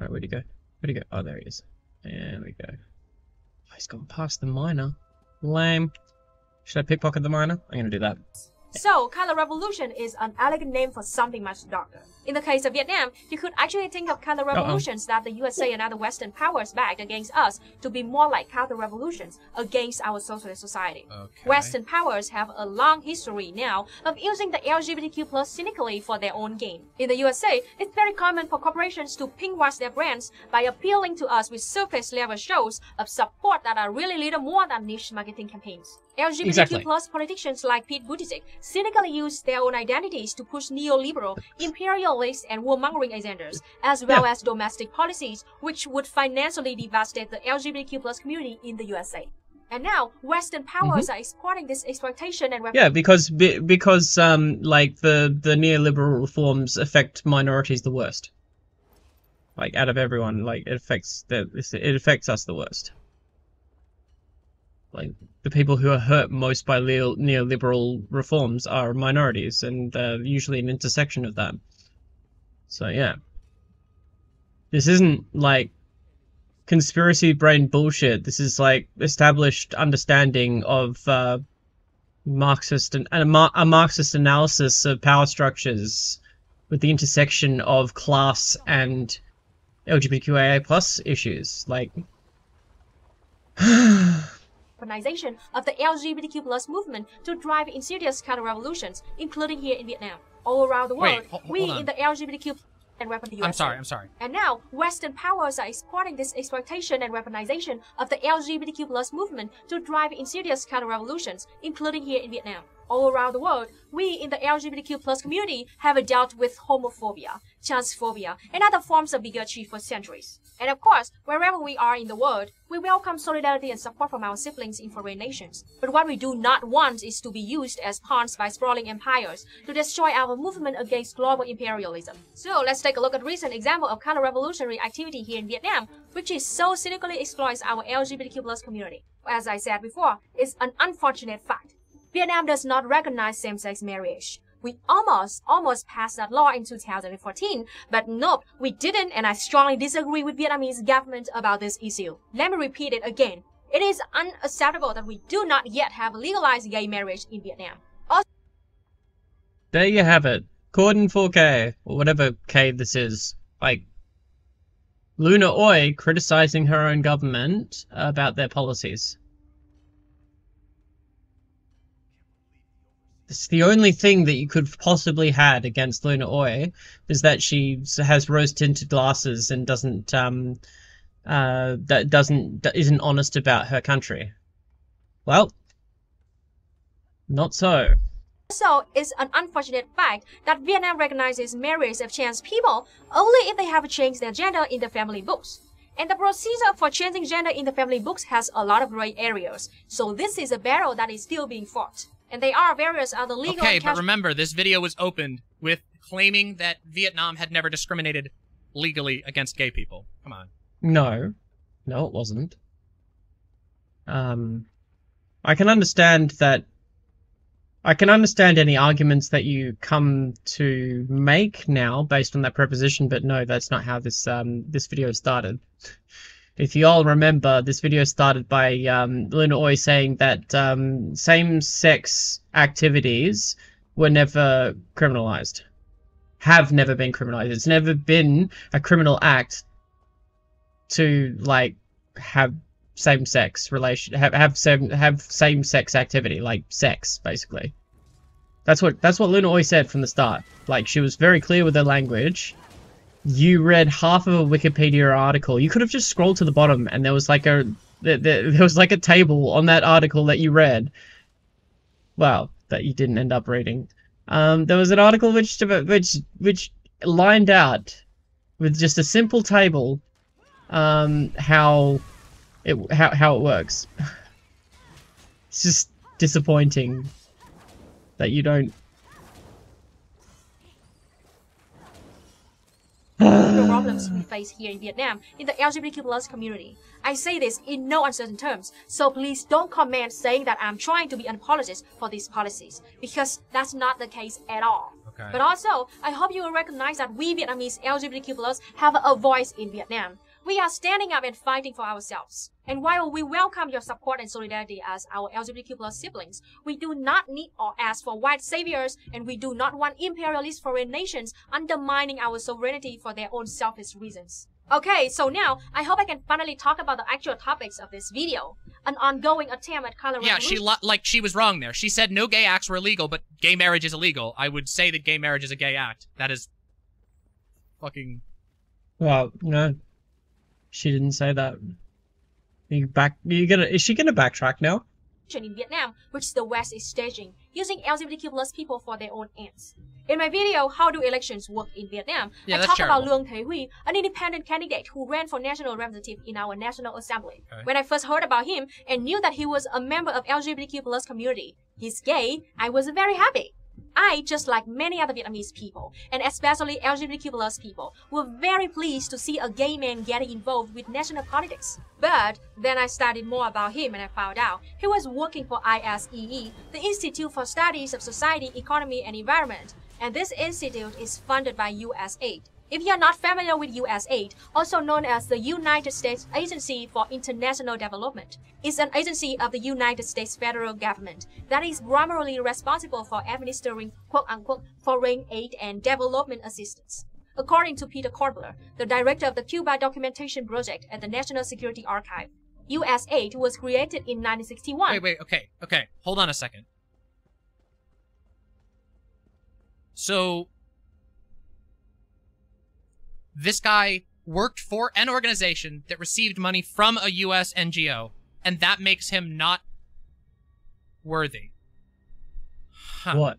[SPEAKER 1] Alright, where'd he go? Where'd he go? Oh, there he is. There we go. Oh, he's gone past the miner. Lame. Should I pickpocket the miner? I'm gonna do that.
[SPEAKER 11] So, color revolution is an elegant name for something much darker. In the case of Vietnam, you could actually think of counter revolutions that the USA and other Western powers backed against us to be more like counter revolutions against our socialist society.
[SPEAKER 10] Okay.
[SPEAKER 11] Western powers have a long history now of using the LGBTQ plus cynically for their own gain. In the USA, it's very common for corporations to pink-wash their brands by appealing to us with surface level shows of support that are really little more than niche marketing campaigns. LGBTQ
[SPEAKER 1] Exactly.
[SPEAKER 11] plus politicians like Pete Buttigieg cynically use their own identities to push neoliberal, imperialist, and warmongering agendas, as well as domestic policies which would financially devastate the LGBTQ plus community in the USA. And now, Western powers are exploiting this exploitation and
[SPEAKER 1] Mm-hmm. Yeah, because be, because um like the the neoliberal reforms affect minorities the worst. Like out of everyone, like it affects the it affects us the worst. Like the people who are hurt most by leo- neoliberal reforms are minorities, and uh, usually an intersection of that. So yeah, this isn't like conspiracy brain bullshit. This is like established understanding of uh, Marxist and, and a, Mar- a Marxist analysis of power structures with the intersection of class and LGBTQIA plus issues. Like,
[SPEAKER 11] weaponization of the LGBTQ plus movement to drive insidious counter-revolutions, including here in Vietnam. All around the world,
[SPEAKER 10] ho- hold
[SPEAKER 11] we
[SPEAKER 10] on.
[SPEAKER 11] in the LGBTQ and weapon the USA.
[SPEAKER 10] I'm sorry, I'm sorry.
[SPEAKER 11] And now, Western powers are exporting this exploitation and weaponization of the LGBTQ plus movement to drive insidious counter-revolutions, including here in Vietnam. All around the world, we in the LGBTQ plus community have dealt with homophobia, transphobia, and other forms of bigotry for centuries. And of course, wherever we are in the world, we welcome solidarity and support from our siblings in foreign nations. But what we do not want is to be used as pawns by sprawling empires to destroy our movement against global imperialism. So let's take a look at recent example of counter-revolutionary activity here in Vietnam, which is so cynically exploits our LGBTQ community. As I said before, it's an unfortunate fact. Vietnam does not recognize same-sex marriage. We almost, almost passed that law in 2014, but nope, we didn't and I strongly disagree with Vietnamese government about this issue. Let me repeat it again. It is unacceptable that we do not yet have legalized gay marriage in Vietnam.
[SPEAKER 1] there you have it. Corden 4K, or whatever K this is. Like, Luna Oi criticizing her own government about their policies. It's the only thing that you could possibly had against Luna Oi is that she has rose tinted glasses and doesn't um uh that doesn't that isn't honest about her country. Well, not so.
[SPEAKER 11] Also, it's an unfortunate fact that Vietnam recognizes marriage of trans people only if they have changed their gender in the family books. And the procedure for changing gender in the family books has a lot of gray areas. So this is a battle that is still being fought. And there are various other legal
[SPEAKER 10] Okay,
[SPEAKER 11] and
[SPEAKER 10] but remember, this video was opened with claiming that Vietnam had never discriminated legally against gay people. Come on.
[SPEAKER 1] No, no, it wasn't. Um, I can understand that. I can understand any arguments that you come to make now based on that preposition, but no, that's not how this um this video started. If you all remember, this video started by um, Luna Oi saying that um, same-sex activities were never criminalized. have never been criminalized. It's never been a criminal act to like have same sex relation have have same have same sex activity like sex basically. That's what that's what Luna Oi said from the start. Like she was very clear with her language. You read half of a Wikipedia article. You could have just scrolled to the bottom and there was like a there, there, there was like a table on that article that you read. Well, that you didn't end up reading. Um, there was an article which which which lined out with just a simple table um, how it how how it works. It's just disappointing that you don't.
[SPEAKER 11] The problems we face here in Vietnam in the LGBTQ plus community. I say this in no uncertain terms, so please don't comment saying that I'm trying to be an apologist for these policies, because that's not the case at all.
[SPEAKER 10] Okay.
[SPEAKER 11] But also, I hope you will recognize that we Vietnamese LGBTQ plus have a voice in Vietnam. We are standing up and fighting for ourselves. And while we welcome your support and solidarity as our LGBTQ plus siblings, we do not need or ask for white saviors, and we do not want imperialist foreign nations undermining our sovereignty for their own selfish reasons. Okay, so now I hope I can finally talk about the actual topics of this video. An ongoing attempt at color
[SPEAKER 10] Yeah, she
[SPEAKER 11] revolution-
[SPEAKER 10] like she was wrong there. She said no gay acts were illegal, but gay marriage is illegal. I would say that gay marriage is a gay act. That is fucking
[SPEAKER 1] Well, no, she didn't say that. You back? You gonna? Is she gonna backtrack now?
[SPEAKER 11] in Vietnam, which the West is staging, using LGBTQ plus people for their own ends. In my video, How Do Elections Work in Vietnam,
[SPEAKER 10] Yeah,
[SPEAKER 11] I
[SPEAKER 10] that's
[SPEAKER 11] talk about
[SPEAKER 10] terrible.
[SPEAKER 11] Luong Thế Huy, an independent candidate who ran for national representative in our National Assembly.
[SPEAKER 10] Okay.
[SPEAKER 11] When I first heard about him and knew that he was a member of LGBTQ plus community, he's gay, I was very happy. I, just like many other Vietnamese people, and especially LGBTQ plus people, were very pleased to see a gay man getting involved with national politics. But then I studied more about him and I found out he was working for ISEE, the Institute for Studies of Society, Economy and Environment, and this institute is funded by US If you're not familiar with USAID, also known as the United States Agency for International Development, it's an agency of the United States federal government that is primarily responsible for administering quote-unquote foreign aid and development assistance. According to Peter Kornbluh, the director of the Cuba Documentation Project at the National Security Archive, USAID was created in 1961.
[SPEAKER 10] Wait, wait, okay, okay. Hold on a second. So, this guy worked for an organization that received money from a U.S. NGO, and that makes him not worthy. Huh.
[SPEAKER 1] What?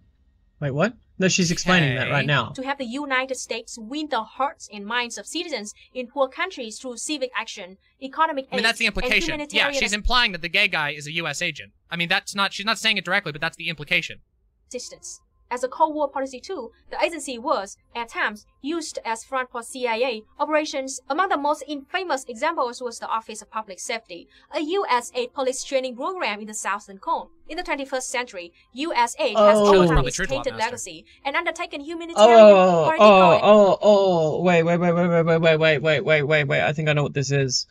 [SPEAKER 1] Wait, what? No, she's explaining that right now.
[SPEAKER 11] to have the United States win the hearts and minds of citizens in poor countries through civic action, economic
[SPEAKER 10] I mean,
[SPEAKER 11] aid,
[SPEAKER 10] that's the implication. Yeah, she's implying that the gay guy is a U.S. agent. I mean, that's not, she's not saying it directly, but that's the implication.
[SPEAKER 11] assistance. As a Cold War policy tool, the agency was, at times, used as front for CIA operations. Among the most infamous examples was the Office of Public Safety, a U.S. aid police training program in the Southern Cone. In the 21st century, U.S. aid has
[SPEAKER 1] Oh.
[SPEAKER 11] overcome its tainted legacy and undertaken humanitarian,
[SPEAKER 1] Oh,
[SPEAKER 11] political,
[SPEAKER 1] oh, oh, oh, wait, wait, wait, wait, wait, wait, wait, wait, wait, wait, wait, wait, I think I know what this is.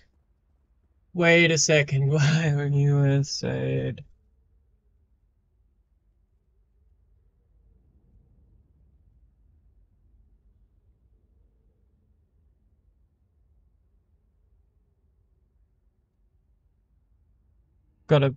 [SPEAKER 1] Wait a second, why are you aid? got a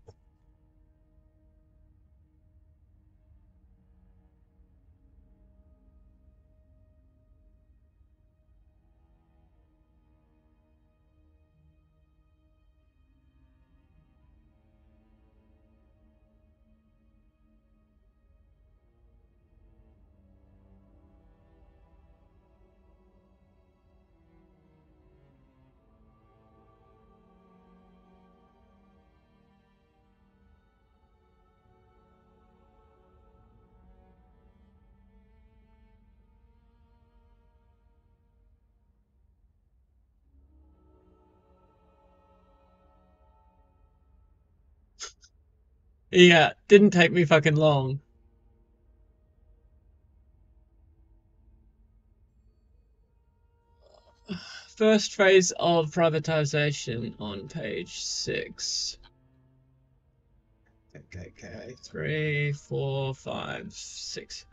[SPEAKER 1] Yeah, didn't take me fucking long. First phase of privatization on page six. Okay, okay, three, four, five, six.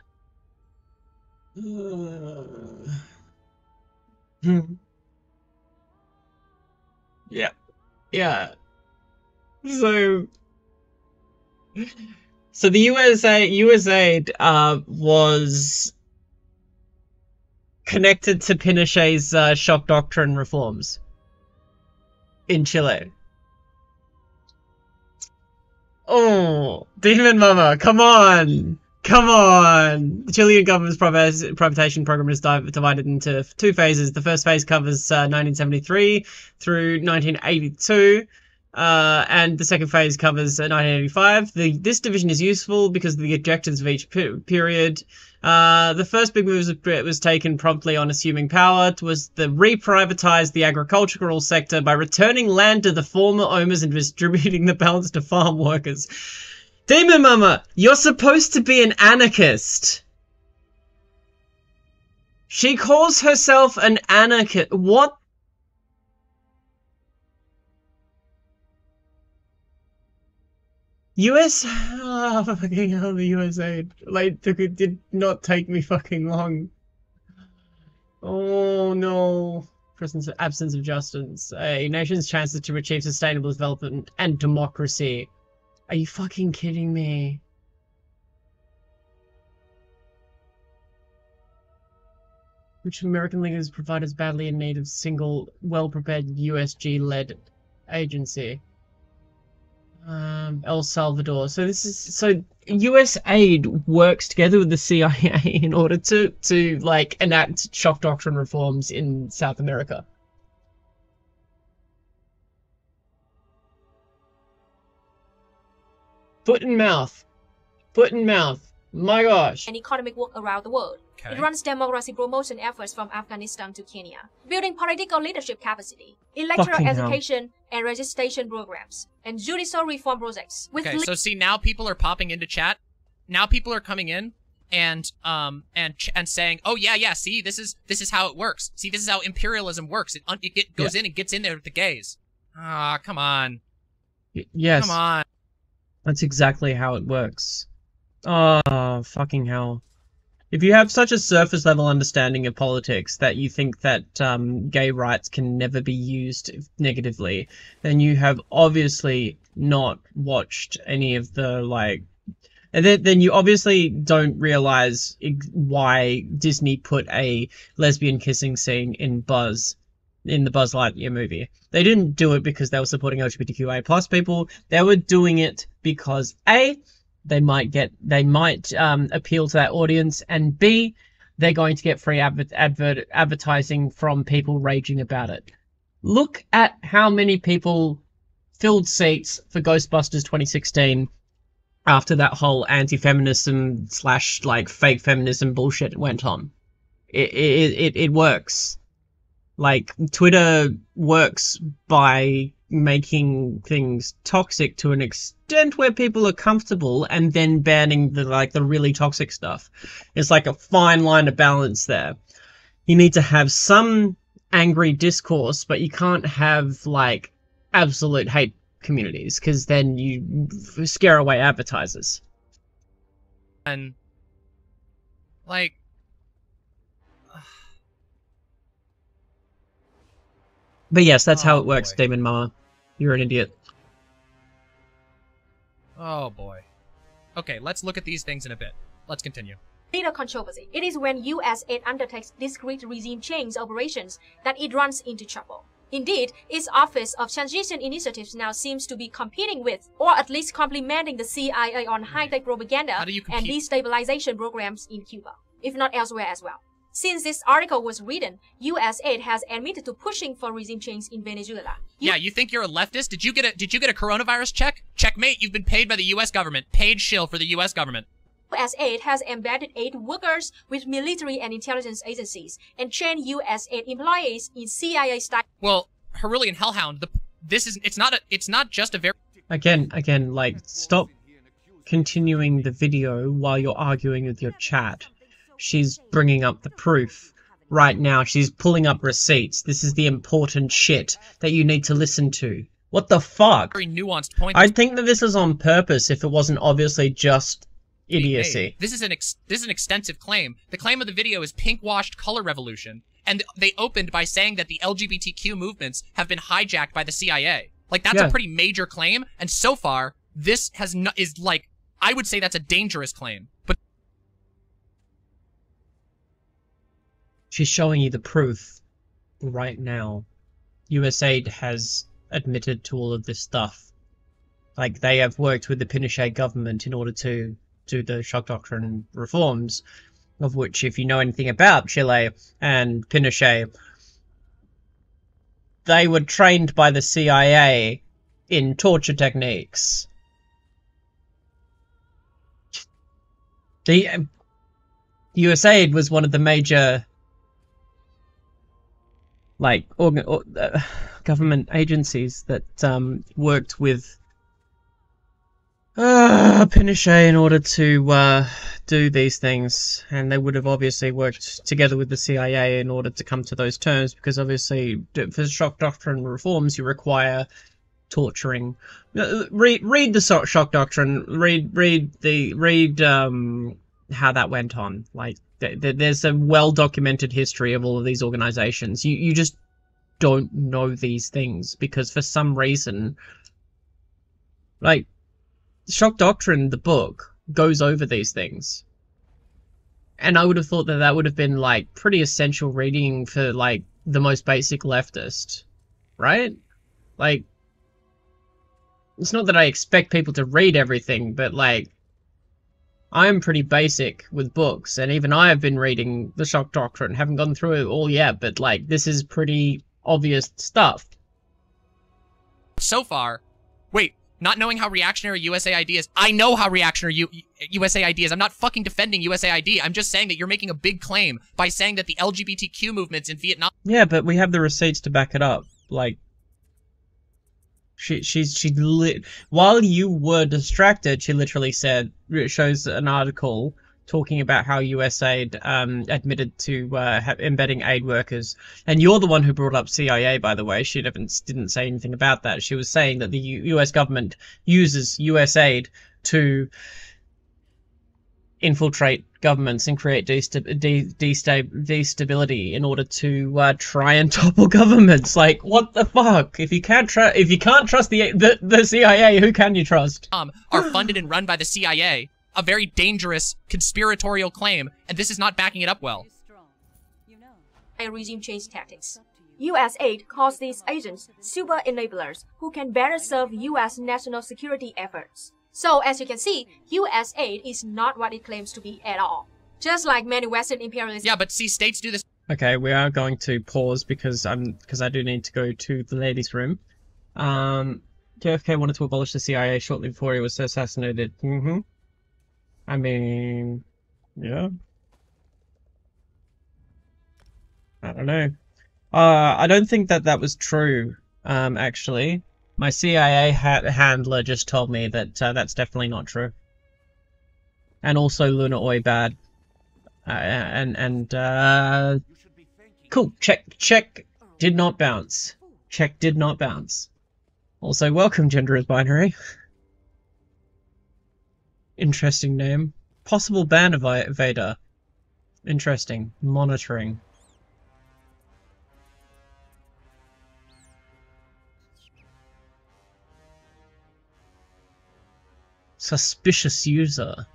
[SPEAKER 1] Hmm. yeah. Yeah. So so the USA USAID uh was connected to Pinochet's uh, shock doctrine reforms in Chile. Oh, Demon Mama, come on! Come on! The Chilean government's privat- privatization program is divided into two phases. The first phase covers uh, 1973 through 1982. Uh, and the second phase covers uh, 1985. The, this division is useful because of the objectives of each pe- period. Uh, the first big move was, was taken promptly on assuming power was to reprivatize the agricultural sector by returning land to the former owners and distributing the balance to farm workers. Demon Mama, you're supposed to be an anarchist. She calls herself an anarchist. What US, oh, ah, fucking hell, the USA, like, took it did not take me fucking long. Oh no. Presence, absence of justice. A nation's chances to achieve sustainable development and democracy. Are you fucking kidding me? Which American leaders provide us badly in need of single, well-prepared USG-led agency? Um, El Salvador. So this is so U.S. aid works together with the CIA in order to to like enact shock doctrine reforms in South America. Foot and mouth, foot and mouth. My gosh.
[SPEAKER 11] and economic work around the world.
[SPEAKER 10] Okay.
[SPEAKER 11] It runs democracy promotion efforts from Afghanistan to Kenya, building political leadership capacity, electoral
[SPEAKER 1] Fucking hell.
[SPEAKER 11] education and registration programs, and judicial reform projects. With
[SPEAKER 10] Okay, so see now people are popping into chat. Now people are coming in and um and ch- and saying, "Oh yeah, yeah, see, this is this is how it works. See, this is how imperialism works. It un- it get, goes in and gets in there with the gays." Ah, come on.
[SPEAKER 1] Y- yes.
[SPEAKER 10] Come on.
[SPEAKER 1] That's exactly how it works. Oh, fucking hell. If you have such a surface level understanding of politics that you think that um, gay rights can never be used negatively, then you have obviously not watched any of the, like, and then, then you obviously don't realize why Disney put a lesbian kissing scene in Buzz, in the Buzz Lightyear movie. They didn't do it because they were supporting LGBTQIA plus people. They were doing it because A, they might get, they might um, appeal to that audience, and B, they're going to get free adver- advert advertising from people raging about it. Look at how many people filled seats for Ghostbusters 2016 after that whole anti-feminism slash like fake feminism bullshit went on. It it it, it works. Like Twitter works by making things toxic to an extent where people are comfortable and then banning the like the really toxic stuff. It's like a fine line of balance there. You need to have some angry discourse, but you can't have like absolute hate communities because then you scare away advertisers.
[SPEAKER 10] And like
[SPEAKER 1] But yes, that's oh, how
[SPEAKER 10] Oh,
[SPEAKER 1] it works,
[SPEAKER 10] boy.
[SPEAKER 1] Demon Mama. You're an idiot.
[SPEAKER 10] oh boy. Okay, let's look at these things in a bit. Let's continue.
[SPEAKER 11] leader controversy. It is when US aid undertakes discrete regime change operations that it runs into trouble. Indeed, its Office of Transition Initiatives now seems to be competing with, or at least complementing the CIA on high-tech propaganda
[SPEAKER 10] How do you
[SPEAKER 11] and destabilization programs in Cuba, if not elsewhere as well. Since this article was written, US aid has admitted to pushing for regime change in Venezuela.
[SPEAKER 10] Yeah, you think you're a leftist? Did you get a did you get a coronavirus check? Checkmate, you've been paid by the US government. Paid shill for the US government.
[SPEAKER 11] US aid has embedded aid workers with military and intelligence agencies and trained US aid employees in CIA-style
[SPEAKER 10] Well, Herulian Hellhound, the this is it's not a it's not just a very
[SPEAKER 1] Again, again, like, stop continuing the video while you're arguing with your chat. She's bringing up the proof. Right now, she's pulling up receipts. This is the important shit that you need to listen to. What the fuck?
[SPEAKER 10] very nuanced point.
[SPEAKER 1] I think that this is on purpose if it wasn't obviously just idiocy.
[SPEAKER 10] This is an ex- this is an extensive claim. The claim of the video is pink washed color revolution, and they opened by saying that the LGBTQ movements have been hijacked by the CIA. Like that's
[SPEAKER 1] Yeah.
[SPEAKER 10] a pretty major claim, and so far this has is like I would say that's a dangerous claim.
[SPEAKER 1] She's showing you the proof right now. USAID has admitted to all of this stuff. Like they have worked with the Pinochet government in order to do the shock doctrine reforms, of which, if you know anything about Chile and Pinochet, they were trained by the CIA in torture techniques. The um, USAID was one of the major like organ- or, uh, government agencies that um, worked with uh, Pinochet in order to uh, do these things, and they would have obviously worked together with the CIA in order to come to those terms, because obviously for shock doctrine reforms you require torturing. Uh, Read read the shock doctrine. Read read the read um how that went on. Like there's a well documented history of all of these organizations. You you just don't know these things because for some reason, like shock doctrine, the book goes over these things. And I would have thought that that would have been like pretty essential reading for like the most basic leftist, right? Like it's not that I expect people to read everything, but like I'm pretty basic with books, and even I have been reading the Shock Doctrine, haven't gone through it all yet, but like this is pretty obvious stuff.
[SPEAKER 10] so far, wait, not knowing how reactionary USAID is, I know how reactionary U- USAID is. I'm not fucking defending USAID. I'm just saying that you're making a big claim by saying that the LGBTQ movements in Vietnam
[SPEAKER 1] Yeah, but we have the receipts to back it up. Like she she's she lit while you were distracted, she literally said it shows an article talking about how USAID um, admitted to uh, embedding aid workers, and you're the one who brought up CIA, by the way. She didn't didn't say anything about that. She was saying that the U- U.S. government uses USAID to infiltrate governments and create desta- de- desta- destability in order to uh, try and topple governments. Like, what the fuck? If you can't trust, if you can't trust the, the the CIA, who can you trust?
[SPEAKER 10] are funded and run by the CIA. A very dangerous conspiratorial claim, and this is not backing it up well.
[SPEAKER 11] and regime change tactics. US aid calls these agents super enablers who can better serve US national security efforts. So, as you can see, US aid is not what it claims to be at all. Just like many Western imperialists.
[SPEAKER 10] Yeah, but see, states do this
[SPEAKER 1] Okay, we are going to pause because I'm because I do need to go to the ladies' room. Um, JFK wanted to abolish the CIA shortly before he was assassinated. Mm-hmm. I mean, yeah. I don't know. Uh, I don't think that that was true. Um, actually, my CIA ha- handler just told me that uh, that's definitely not true. And also, Luna Oi bad. Uh, and and uh, cool. Check check did not bounce. Check did not bounce. Also, welcome, gender is binary. Interesting name. Possible ban of Vader. Interesting. Monitoring. Suspicious user.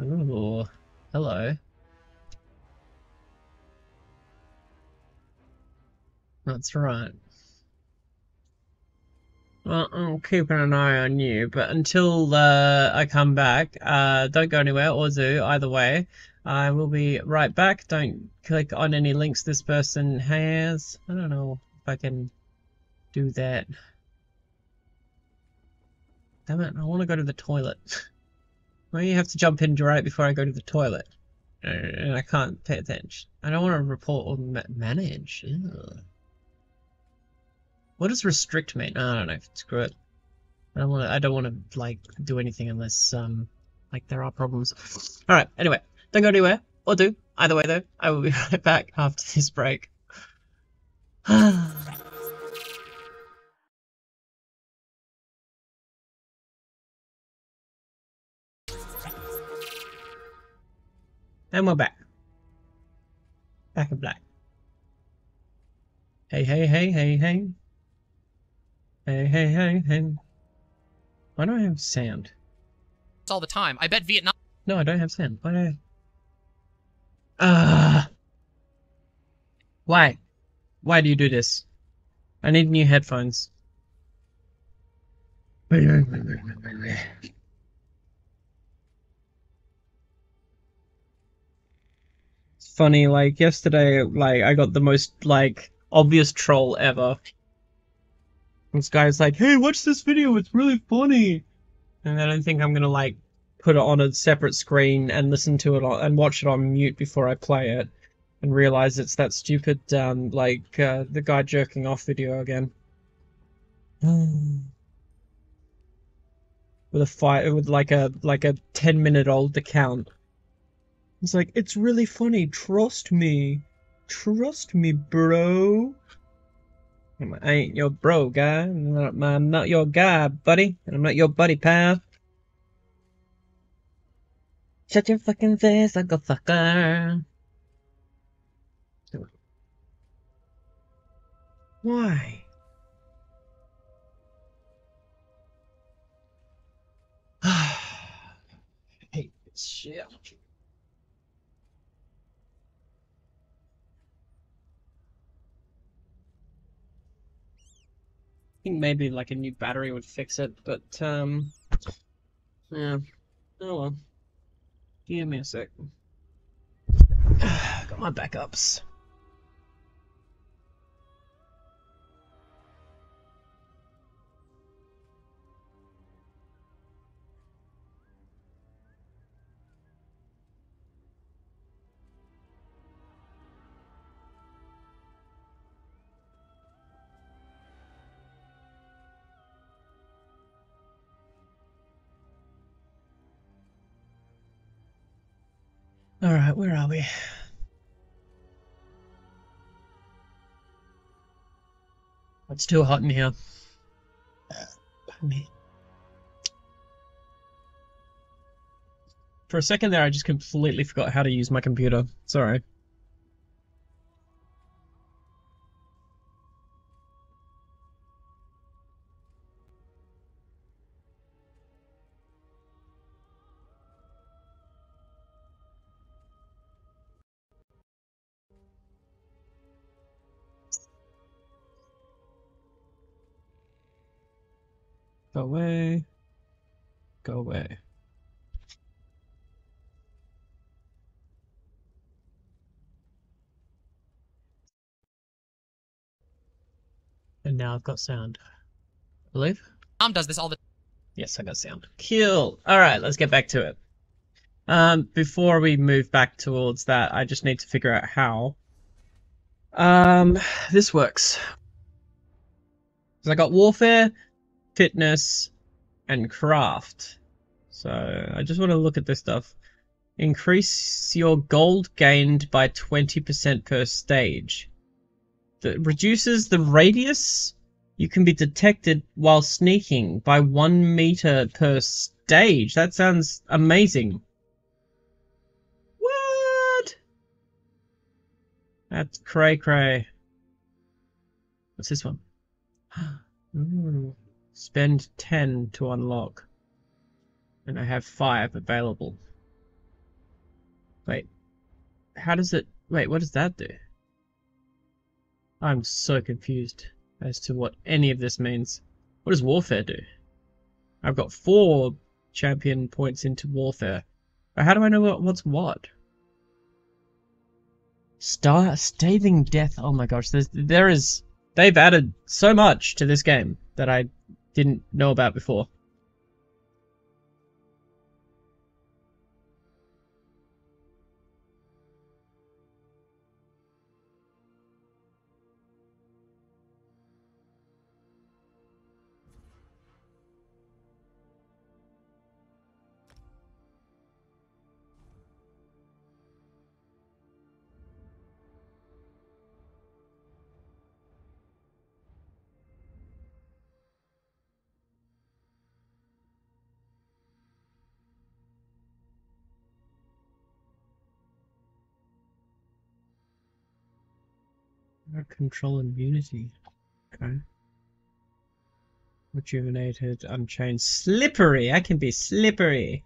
[SPEAKER 1] Ooh. Hello. That's right. Well, I'm keeping an eye on you, but until uh, I come back, uh, don't go anywhere or do, either way. I will be right back. Don't click on any links this person has. I don't know if I can do that. Damn it, I want to go to the toilet. Why do you have to jump in right before I go to the toilet? Uh, And I can't pay attention. I don't want to report or ma- manage. Ew. What does restrict mean? I don't know. Screw it. I don't want to. I don't want to like do anything unless um like there are problems. All right. Anyway, don't go anywhere or do either way though. I will be right back after this break. And we're back. Back in black. Hey, hey, hey, hey, hey. Hey, hey, hey, hey. Why do I have sand?
[SPEAKER 10] It's all the time. I bet Vietnam.
[SPEAKER 1] No, I don't have sand. Why do I... Ah. Why? Why do you do this? I need new headphones. Funny, like yesterday, like I got the most like obvious troll ever. This guy's like, "Hey, watch this video. It's really funny," and I don't think I'm gonna like put it on a separate screen and listen to it on, and watch it on mute before I play it, and realize it's that stupid um like uh, the guy jerking off video again. with a fight with like a like a 10 minute old account it's like it's really funny. Trust me. Trust me bro. Like, I ain't your bro guy. I'm not, I'm not your guy buddy. And I'm not your buddy pal. Shut your fucking face like fucker. Why? I hate this shit. Think maybe like a new battery would fix it, but um, yeah. Oh well. Give me a sec. Got my backups. All right, where are we? It's too hot in here. Me. For a second there, I just completely forgot how to use my computer. Sorry. Go away. Go away. And now I've got sound. I believe?
[SPEAKER 10] Mom does this all the
[SPEAKER 1] Yes, I got sound. Kill. Alright, let's get back to it. Um, before we move back towards that, I just need to figure out how. Um, this works. So I got warfare, fitness, and craft. So I just want to look at this stuff. Increase your gold gained by 20% per stage. That reduces the radius you can be detected while sneaking by one meter per stage. That sounds amazing. What? That's cray cray. What's this one? Ooh. Spend 10 to unlock. And I have 5 available. Wait. How does it... Wait, what does that do? I'm so confused as to what any of this means. What does warfare do? I've got 4 champion points into warfare. But how do I know what, what's what? Star Staving Death. Oh my gosh, there's, there is... They've added so much to this game that I didn't know about before. Control immunity. Okay. Rejuvenated, unchained, slippery. I can be slippery.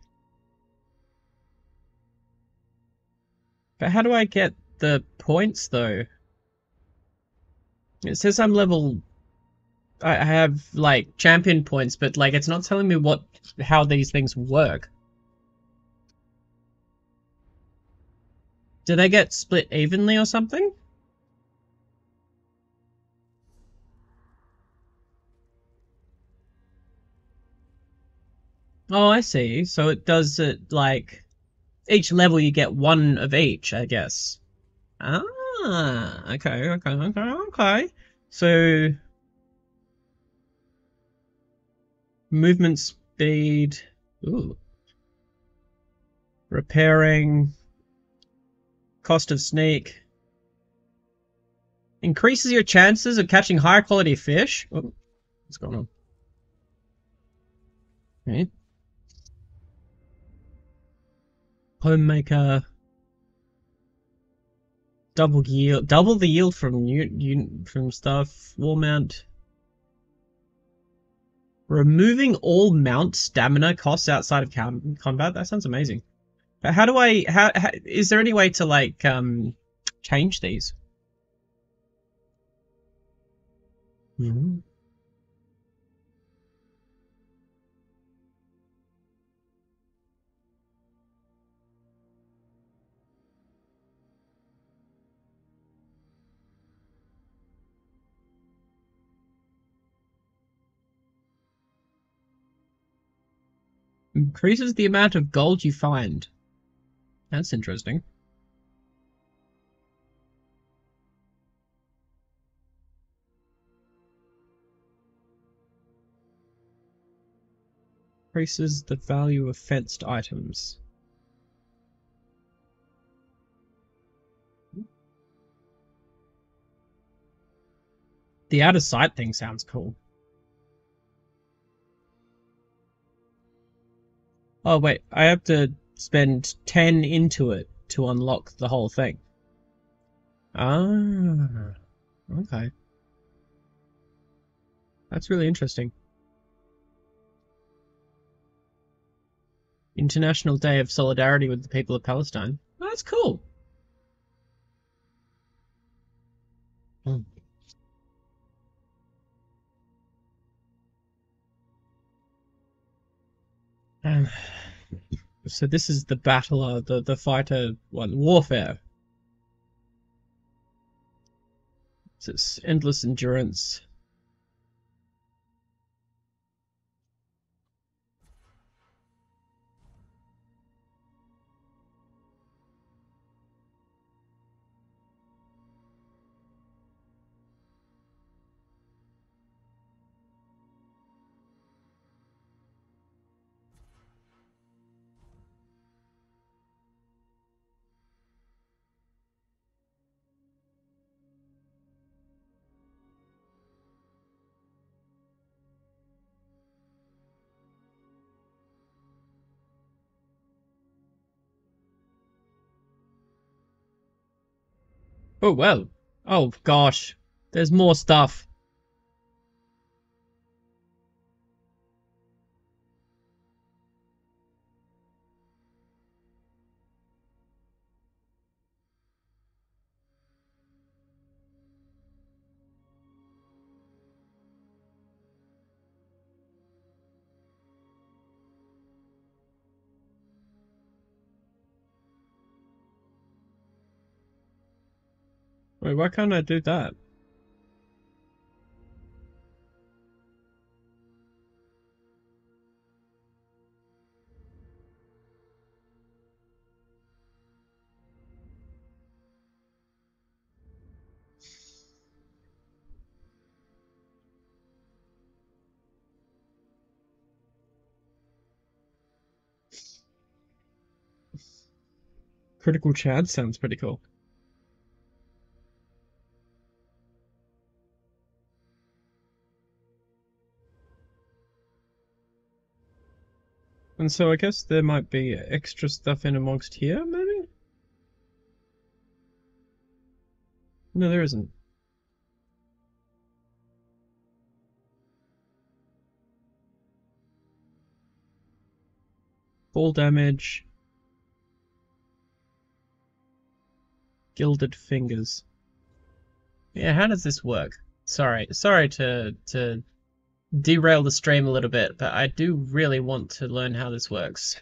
[SPEAKER 1] But how do I get the points though? It says I'm level. I have like champion points, but like it's not telling me what how these things work. Do they get split evenly or something? Oh, I see. So it does it like each level you get one of each, I guess. Ah, okay, okay, okay, okay. So movement speed, ooh, repairing, cost of sneak, increases your chances of catching higher quality fish. Oh, what's going on? Okay. Homemaker. Double yield, double the yield from new, from stuff. War Mount. Removing all mount stamina costs outside of combat. That sounds amazing. But how do I? How, how is there any way to like um change these? Mm -hmm. Increases the amount of gold you find. That's interesting. Increases the value of fenced items. The out of sight thing sounds cool. Oh wait, I have to spend 10 into it to unlock the whole thing. Ah, okay. That's really interesting. International Day of Solidarity with the people of Palestine. Oh, that's cool. Hmm. Um, so this is the battler, uh, the the fighter one, warfare. So it's endless endurance. Oh, well. Oh, gosh. There's more stuff. Why can't I do that? Critical Chad sounds pretty cool. And so I guess there might be extra stuff in amongst here, maybe? No, there isn't. Ball damage. Gilded fingers. Yeah, how does this work? Sorry, sorry to to derail the stream a little bit, but I do really want to learn how this works.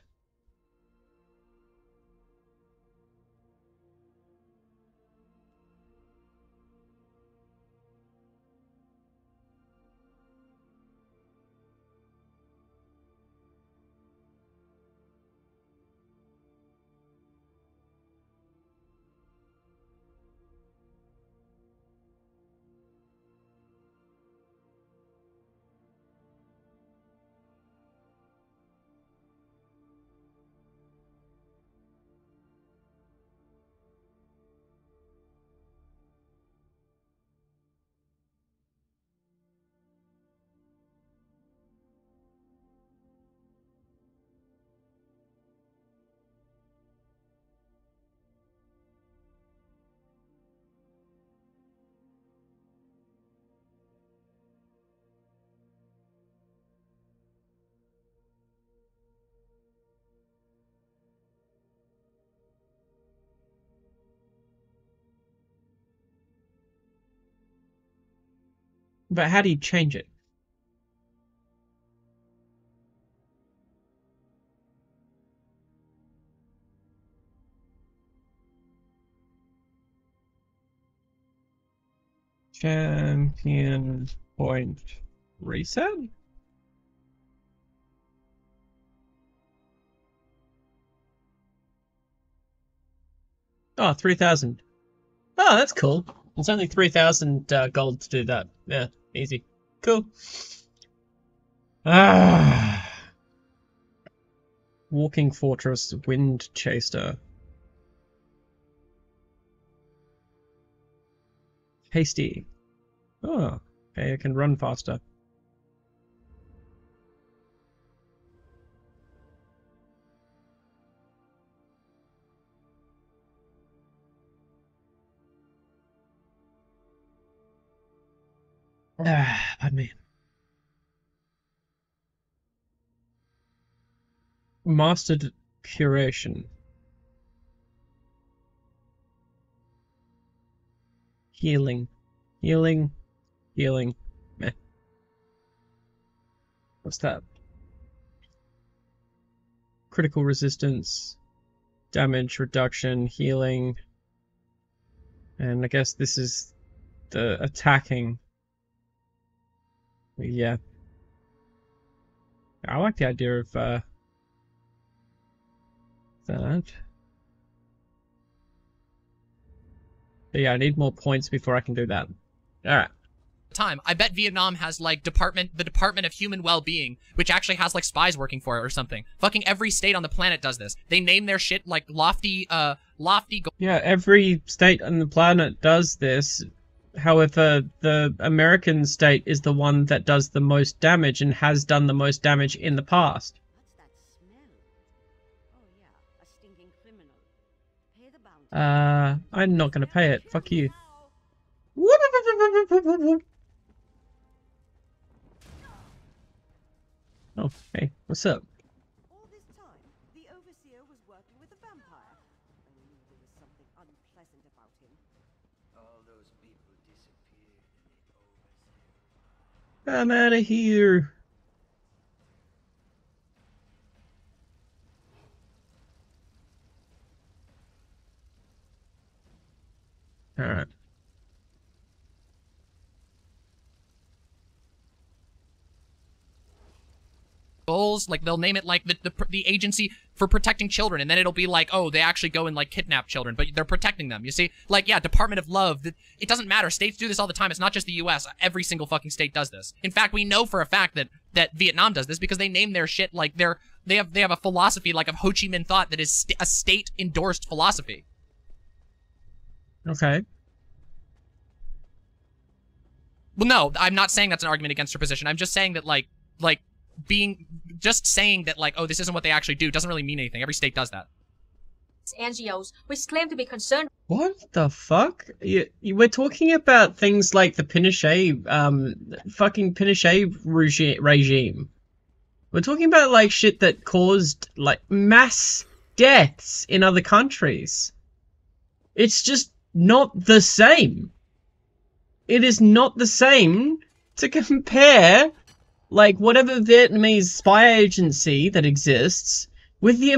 [SPEAKER 1] But how do you change it? Champion point reset? Oh, 3,000. Oh, that's cool. It's only 3,000 uh, gold to do that. Yeah, easy. Cool. Ah. Walking Fortress Wind Chaser. Hasty. Oh, okay, I can run faster. Ah, pardon me. Mastered curation. Healing. Healing. Healing. Meh. What's that? Critical resistance. Damage reduction. Healing. And I guess this is the attacking yeah. I like the idea of uh, that. But yeah, I need more points before I can do that. Alright.
[SPEAKER 10] Time. I bet Vietnam has like department, the Department of Human Well-Being, which actually has like spies working for it or something. Fucking every state on the planet does this. They name their shit like lofty, uh, lofty.
[SPEAKER 1] Yeah, every state on the planet does this. However, the American state is the one that does the most damage and has done the most damage in the past. Uh, I'm not gonna pay it. Fuck you. Oh, hey, what's up? I'm out of here. Alright.
[SPEAKER 10] goals like they'll name it like the, the the agency for protecting children and then it'll be like oh they actually go and like kidnap children but they're protecting them you see? Like yeah department of love it doesn't matter states do this all the time it's not just the us every single fucking state does this. In fact we know for a fact that that vietnam does this because they name their shit like they're they have they have a philosophy like of ho chi minh thought that is st a state endorsed philosophy.
[SPEAKER 1] Okay.
[SPEAKER 10] well no i'm not saying that's an argument against your position i'm just saying that like like being just saying that like oh this isn't what they actually do doesn't really mean anything every state does that
[SPEAKER 11] NGOs, which claim to be concerned
[SPEAKER 1] What the fuck? You, you, we're talking about things like the Pinochet, um, fucking Pinochet regi- regime. We're talking about like shit that caused like mass deaths in other countries. It's just not the same. It is not the same to compare like whatever Vietnamese spy agency that exists with the